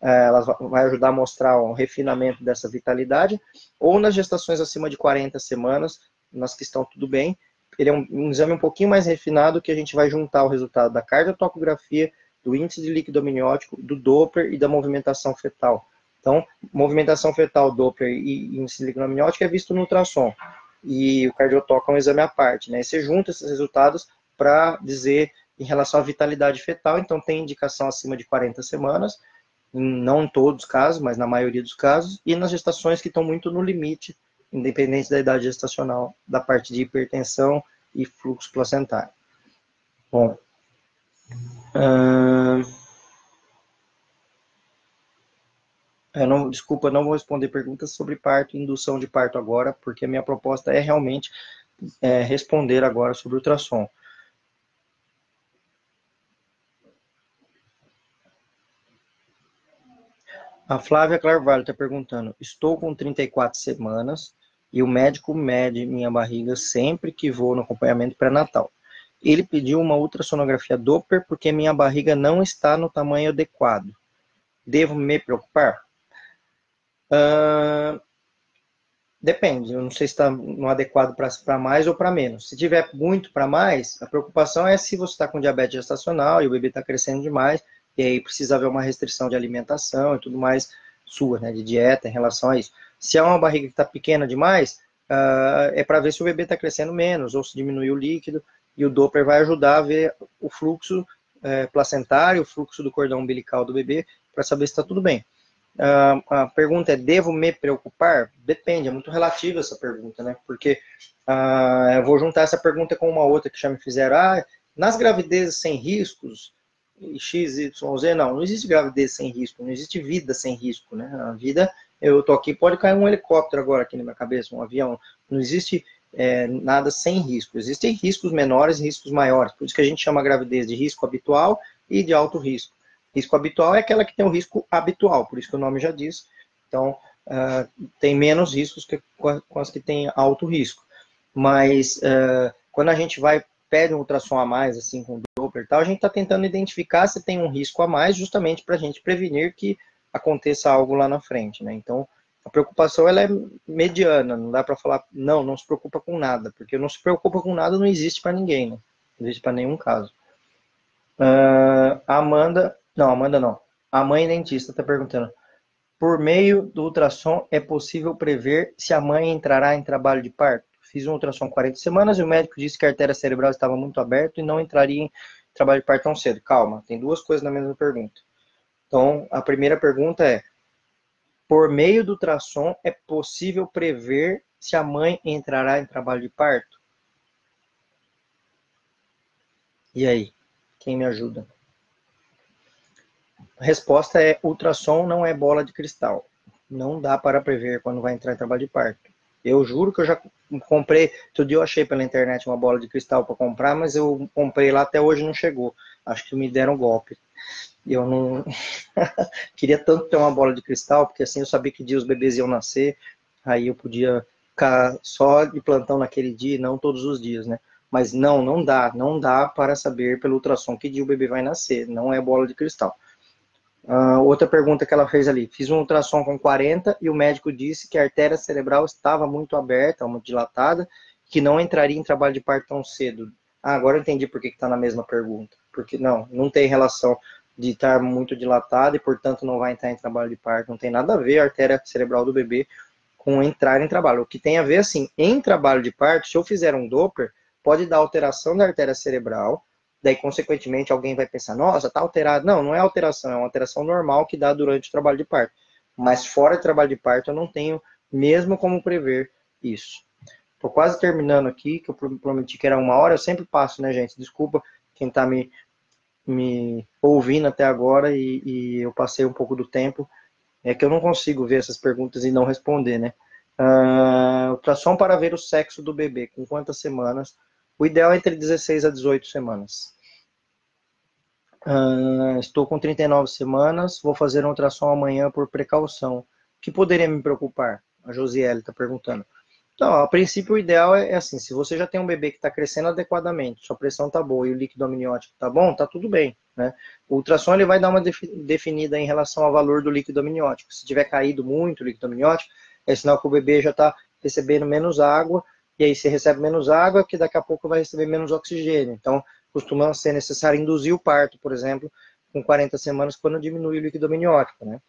eh, ela vai ajudar a mostrar um refinamento dessa vitalidade. Ou nas gestações acima de 40 semanas, nas que estão tudo bem, ele é um, um, exame um pouquinho mais refinado que a gente vai juntar o resultado da cardiotocografia, do índice de líquido amniótico, do Doppler e da movimentação fetal. Então, movimentação fetal, Doppler e índice de líquido amniótico é visto no ultrassom. E o cardiotoque é um exame à parte, né? E você junta esses resultados para dizer em relação à vitalidade fetal, então tem indicação acima de 40 semanas, não em todos os casos, mas na maioria dos casos, e nas gestações que estão muito no limite independente da idade gestacional, da parte de hipertensão e fluxo placentário. Bom, eu não, desculpa, não vou responder perguntas sobre parto indução de parto agora, porque a minha proposta é realmente é, responder agora sobre ultrassom. A Flávia Carvalho está perguntando: Estou com 34 semanas, e o médico mede minha barriga sempre que vou no acompanhamento pré-natal. Ele pediu uma ultrassonografia Doppler porque minha barriga não está no tamanho adequado. Devo me preocupar? Uh, depende, eu não sei se está no adequado para mais ou para menos. Se tiver muito para mais, a preocupação é se você está com diabetes gestacional e o bebê está crescendo demais, e aí precisa haver uma restrição de alimentação e tudo mais sua, né, de dieta em relação a isso. Se é uma barriga que está pequena demais, uh, é para ver se o bebê está crescendo menos ou se diminuiu o líquido e o Doppler vai ajudar a ver o fluxo é, placentário, o fluxo do cordão umbilical do bebê, para saber se está tudo bem. Uh, a pergunta é: devo me preocupar? Depende, é muito relativa essa pergunta, né? Porque uh, eu vou juntar essa pergunta com uma outra que já me fizeram. Ah, nas gravidezes sem riscos, X, Y, Z, não, não existe gravidez sem risco, não existe vida sem risco, né? A vida, eu tô aqui, pode cair um helicóptero agora aqui na minha cabeça, um avião, não existe é, nada sem risco. Existem riscos menores e riscos maiores. Por isso que a gente chama a gravidez de risco habitual e de alto risco. Risco habitual é aquela que tem o risco habitual, por isso que o nome já diz. Então, uh, tem menos riscos que com as que têm alto risco. Mas uh, quando a gente vai pede um ultrassom a mais, assim, com Doppler e tal, a gente está tentando identificar se tem um risco a mais, justamente para a gente prevenir que aconteça algo lá na frente, né? Então, a preocupação ela é mediana, não dá para falar, não, não se preocupa com nada, porque não se preocupa com nada não existe para ninguém, né? não existe para nenhum caso. Uh, Amanda, não, Amanda não, a mãe dentista está perguntando, por meio do ultrassom é possível prever se a mãe entrará em trabalho de parto? Fiz um ultrassom 40 semanas e o médico disse que a artéria cerebral estava muito aberta e não entraria em trabalho de parto tão cedo. Calma, tem duas coisas na mesma pergunta. Então, a primeira pergunta é: por meio do ultrassom, é possível prever se a mãe entrará em trabalho de parto? E aí? Quem me ajuda? A resposta é: ultrassom não é bola de cristal. Não dá para prever quando vai entrar em trabalho de parto. Eu juro que eu já comprei. Todo dia eu achei pela internet uma bola de cristal para comprar, mas eu comprei lá até hoje não chegou. Acho que me deram golpe. Eu não queria tanto ter uma bola de cristal, porque assim eu sabia que dia os bebês iam nascer, aí eu podia ficar só de plantão naquele dia, não todos os dias, né? Mas não, não dá, não dá para saber pelo ultrassom que dia o bebê vai nascer, não é bola de cristal. Outra pergunta que ela fez ali, fiz um ultrassom com 40 e o médico disse que a artéria cerebral estava muito aberta, muito dilatada, que não entraria em trabalho de parto tão cedo. Ah, agora eu entendi por que está na mesma pergunta. Porque não, não tem relação de estar muito dilatada e, portanto, não vai entrar em trabalho de parto. Não tem nada a ver a artéria cerebral do bebê com entrar em trabalho. O que tem a ver, assim, em trabalho de parto, se eu fizer um Doppler, pode dar alteração da artéria cerebral, daí, consequentemente, alguém vai pensar, nossa, tá alterado. Não, não é alteração, é uma alteração normal que dá durante o trabalho de parto. Mas fora de trabalho de parto, eu não tenho mesmo como prever isso. Tô quase terminando aqui, que eu prometi que era uma hora, eu sempre passo, né, gente? Desculpa quem tá me me ouvindo até agora e, e, eu passei um pouco do tempo, é que eu não consigo ver essas perguntas e não responder, né? Uh, ultrassom para ver o sexo do bebê, com quantas semanas? O ideal é entre 16 a 18 semanas. Estou com 39 semanas, vou fazer um ultrassom amanhã por precaução. O que poderia me preocupar? A Josiele está perguntando. Então, a princípio, o ideal é, é, assim: se você já tem um bebê que está crescendo adequadamente, sua pressão está boa e o líquido amniótico está bom, está tudo bem. Né? O ultrassom ele vai dar uma definida em relação ao valor do líquido amniótico. Se tiver caído muito o líquido amniótico, é sinal que o bebê já está recebendo menos água, e aí se recebe menos água, que daqui a pouco vai receber menos oxigênio. Então, costuma ser necessário induzir o parto, por exemplo, com 40 semanas, quando diminui o líquido amniótico. Né?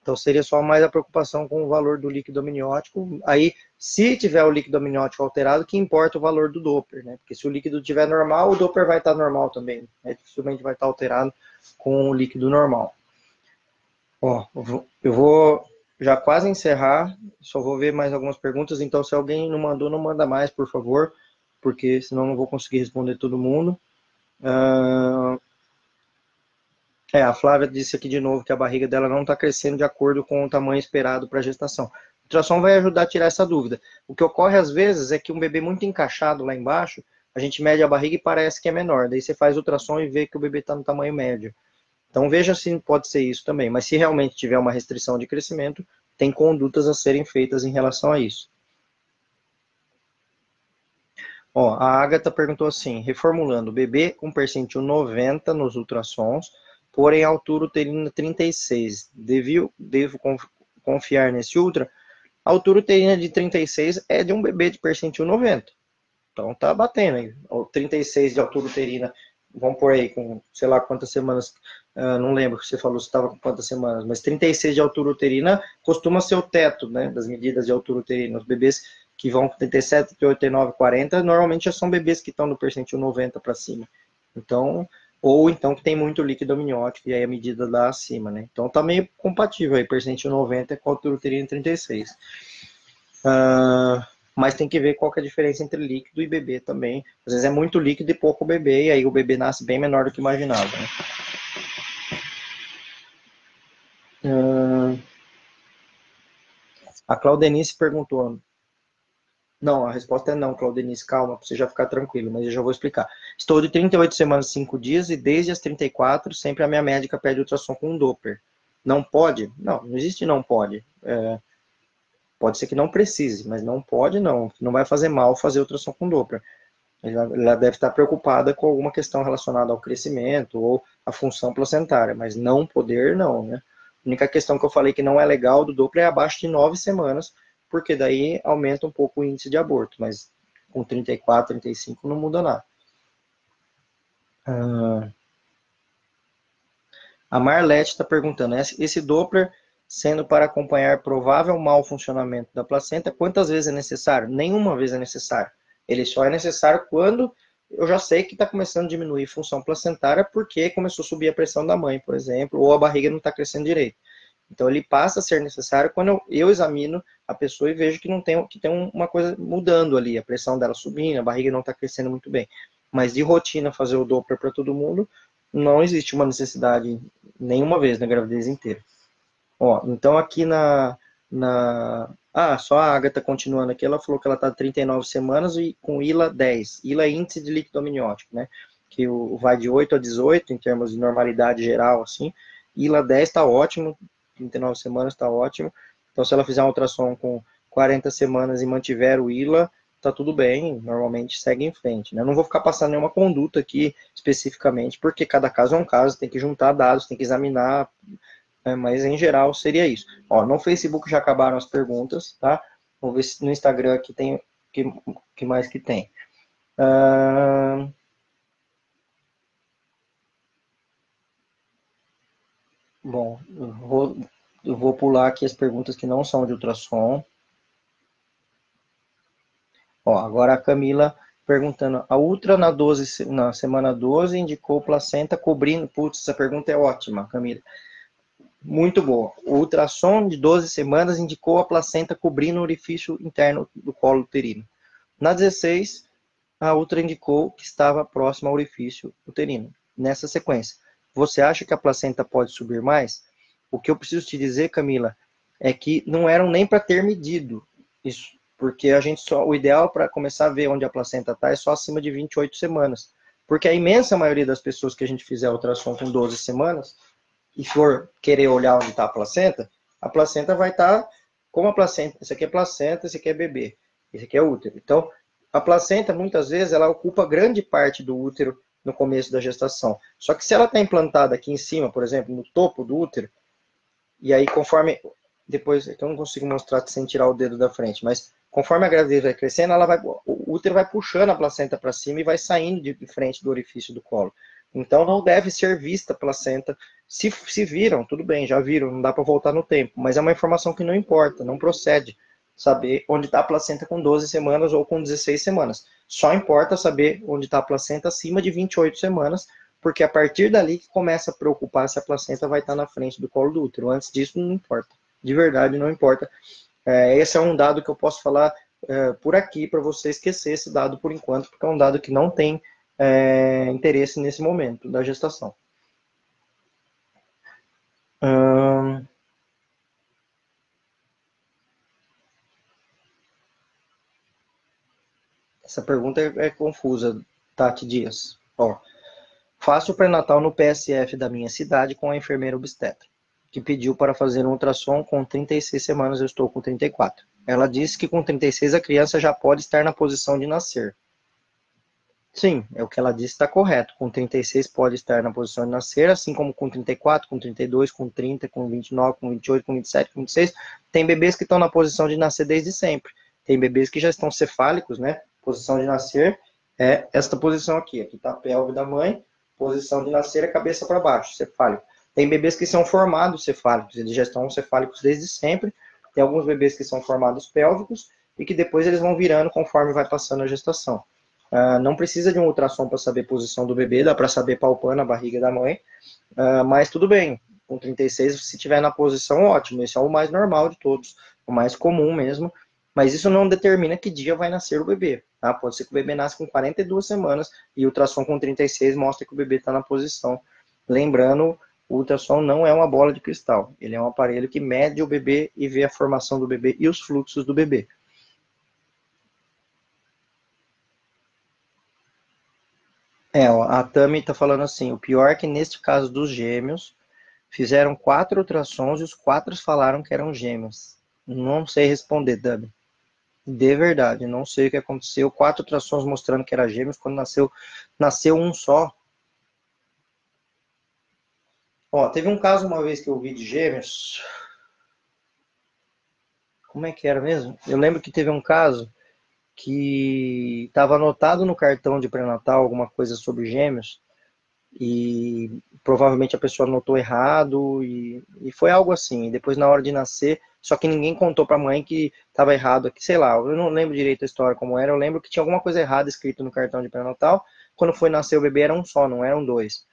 Então seria só mais a preocupação com o valor do líquido amniótico. Aí, se tiver o líquido amniótico alterado, que importa o valor do Doppler, né? Porque se o líquido estiver normal, o Doppler vai estar normal também. Né? Dificilmente vai estar alterado com o líquido normal. Ó, eu vou já quase encerrar, só vou ver mais algumas perguntas, então se alguém não mandou, não manda mais, por favor, porque senão não vou conseguir responder todo mundo. Uh, é, a Flávia disse aqui de novo que a barriga dela não está crescendo de acordo com o tamanho esperado para a gestação. O ultrassom vai ajudar a tirar essa dúvida. O que ocorre às vezes é que um bebê muito encaixado lá embaixo, a gente mede a barriga e parece que é menor. Daí você faz ultrassom e vê que o bebê está no tamanho médio. Então veja se pode ser isso também. Mas se realmente tiver uma restrição de crescimento, tem condutas a serem feitas em relação a isso. Ó, a Agatha perguntou assim, reformulando, bebê com percentil 90 nos ultrassons, porém altura uterina 36. Devo, devo confiar nesse ultra? A altura uterina de 36 é de um bebê de percentil 90. Então tá batendo aí. 36 de altura uterina, vamos por aí com sei lá quantas semanas, uh, não lembro que você falou se estava com quantas semanas, mas 36 de altura uterina costuma ser o teto, né, das medidas de altura uterina. Os bebês que vão com 37, 39, 40, normalmente já são bebês que estão no percentil 90 para cima. Então, ou então que tem muito líquido amniótico e aí a medida dá acima, né? Então tá meio compatível aí, percentil 90 com a uterina 36. Uh, mas tem que ver qual que é a diferença entre líquido e bebê também. Às vezes é muito líquido e pouco bebê, e aí o bebê nasce bem menor do que imaginava. Né? Uh, a Claudenice perguntou, não, a resposta é não, Claudenice, calma, para você já ficar tranquilo, mas eu já vou explicar. Estou de 38 semanas, 5 dias, e desde as 34, sempre a minha médica pede ultrassom com um. Não pode? Não, não existe não pode. É, pode ser que não precise, mas não pode não. Não vai fazer mal fazer ultrassom com Doppler. Ela, deve estar preocupada com alguma questão relacionada ao crescimento ou à função placentária, mas não poder, não, né? A única questão que eu falei que não é legal do Doppler é abaixo de 9 semanas, porque daí aumenta um pouco o índice de aborto, mas com 34, 35 não muda nada. Ah, a Marlete está perguntando, esse Doppler sendo para acompanhar provável mau funcionamento da placenta, quantas vezes é necessário? Nenhuma vez é necessário. Ele só é necessário quando eu já sei que está começando a diminuir função placentária porque começou a subir a pressão da mãe, por exemplo, ou a barriga não está crescendo direito. Então ele passa a ser necessário quando eu, examino a pessoa e vejo que não tem que tem uma coisa mudando ali, a pressão dela subindo, a barriga não está crescendo muito bem. Mas de rotina fazer o Doppler para todo mundo, não existe uma necessidade nenhuma vez na gravidez inteira. Ó, então aqui na, na ah, só a Agatha continuando aqui, ela falou que ela está 39 semanas e com ILA 10. ILA é índice de líquido amniótico, né? Que o, vai de 8 a 18 em termos de normalidade geral, assim. ILA 10 está ótimo, 39 semanas está ótimo. Então, se ela fizer um ultrassom com 40 semanas e mantiver o ILA, tá tudo bem, normalmente segue em frente. Né? Não vou ficar passando nenhuma conduta aqui especificamente, porque cada caso é um caso, tem que juntar dados, tem que examinar, né? mas em geral seria isso. Ó, no Facebook já acabaram as perguntas, tá? Vamos ver se no Instagram aqui tem que, que mais que tem. Uh... Bom, eu vou, eu vou pular aqui as perguntas que não são de ultrassom. Ó, agora a Camila perguntando, a Ultra na, 12, na semana 12 indicou placenta cobrindo, putz, essa pergunta é ótima, Camila. Muito boa. O ultrassom de 12 semanas indicou a placenta cobrindo o orifício interno do colo uterino. Na 16, a Ultra indicou que estava próximo ao orifício uterino. Nessa sequência. Você acha que a placenta pode subir mais? O que eu preciso te dizer, Camila, é que não eram nem para ter medido isso, porque a gente só o ideal para começar a ver onde a placenta está é só acima de 28 semanas. Porque a imensa maioria das pessoas que a gente fizer ultrassom com 12 semanas e for querer olhar onde está a placenta, a placenta vai estar tá, como a placenta. Esse aqui é placenta, esse aqui é bebê, esse aqui é útero. Então, a placenta muitas vezes ela ocupa grande parte do útero no começo da gestação. Só que se ela está implantada aqui em cima, por exemplo, no topo do útero, e aí conforme depois, eu não consigo mostrar sem tirar o dedo da frente, mas conforme a gravidez vai crescendo, ela vai, o útero vai puxando a placenta para cima e vai saindo de frente do orifício do colo. Então não deve ser vista a placenta. Se, se viram, tudo bem, já viram, não dá para voltar no tempo, mas é uma informação que não importa, não procede saber onde está a placenta com 12 semanas ou com 16 semanas. Só importa saber onde está a placenta acima de 28 semanas, porque a partir dali que começa a preocupar se a placenta vai estar tá na frente do colo do útero. Antes disso, não importa. De verdade, não importa. É, esse é um dado que eu posso falar é, por aqui para você esquecer esse dado por enquanto, porque é um dado que não tem é, interesse nesse momento da gestação. Hum... Essa pergunta é, é confusa, Tati Dias. Ó, faço o pré-natal no PSF da minha cidade com a enfermeira obstetra, que pediu para fazer um ultrassom com 36 semanas, eu estou com 34. Ela disse que com 36 a criança já pode estar na posição de nascer. Sim, é o que ela disse está correto. Com 36 pode estar na posição de nascer, assim como com 34, com 32, com 30, com 29, com 28, com 27, com 26. Tem bebês que estão na posição de nascer desde sempre. Tem bebês que já estão cefálicos, né? Posição de nascer é esta posição aqui. Aqui está a pelve da mãe, posição de nascer é cabeça para baixo, cefálico. Tem bebês que são formados cefálicos, eles já estão cefálicos desde sempre. Tem alguns bebês que são formados pélvicos e que depois eles vão virando conforme vai passando a gestação. Uh, não precisa de um ultrassom para saber posição do bebê, dá para saber palpando a barriga da mãe, uh, mas tudo bem. Com 36, se tiver na posição, ótimo. Esse é o mais normal de todos, o mais comum mesmo. Mas isso não determina que dia vai nascer o bebê. Tá? Pode ser que o bebê nasça com 42 semanas e o ultrassom com 36 mostra que o bebê está na posição. Lembrando, o ultrassom não é uma bola de cristal. Ele é um aparelho que mede o bebê e vê a formação do bebê e os fluxos do bebê. É, a Tami está falando assim, o pior é que neste caso dos gêmeos, fizeram quatro ultrassons e os quatro falaram que eram gêmeos. Não sei responder, Tami. De verdade, não sei o que aconteceu. Quatro ultrassons mostrando que era gêmeos, quando nasceu, nasceu um só. Ó, teve um caso uma vez que eu vi de gêmeos. Como é que era mesmo? Eu lembro que teve um caso que estava anotado no cartão de pré-natal alguma coisa sobre gêmeos e provavelmente a pessoa anotou errado e, e foi algo assim. Depois na hora de nascer, só que ninguém contou para a mãe que estava errado aqui, sei lá, eu não lembro direito a história como era, eu lembro que tinha alguma coisa errada escrito no cartão de pré-natal. Quando foi nascer o bebê era um só, não eram dois.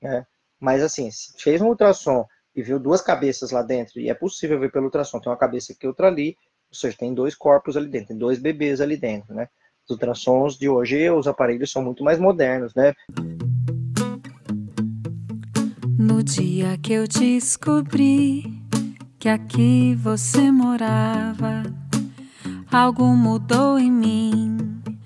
Né? Mas assim, fez um ultrassom e viu duas cabeças lá dentro, e é possível ver pelo ultrassom, tem uma cabeça aqui, outra ali, ou seja, tem dois corpos ali dentro, tem dois bebês ali dentro, né? Os ultrassons de hoje, os aparelhos são muito mais modernos, né? No dia que eu descobri que aqui você morava, algo mudou em mim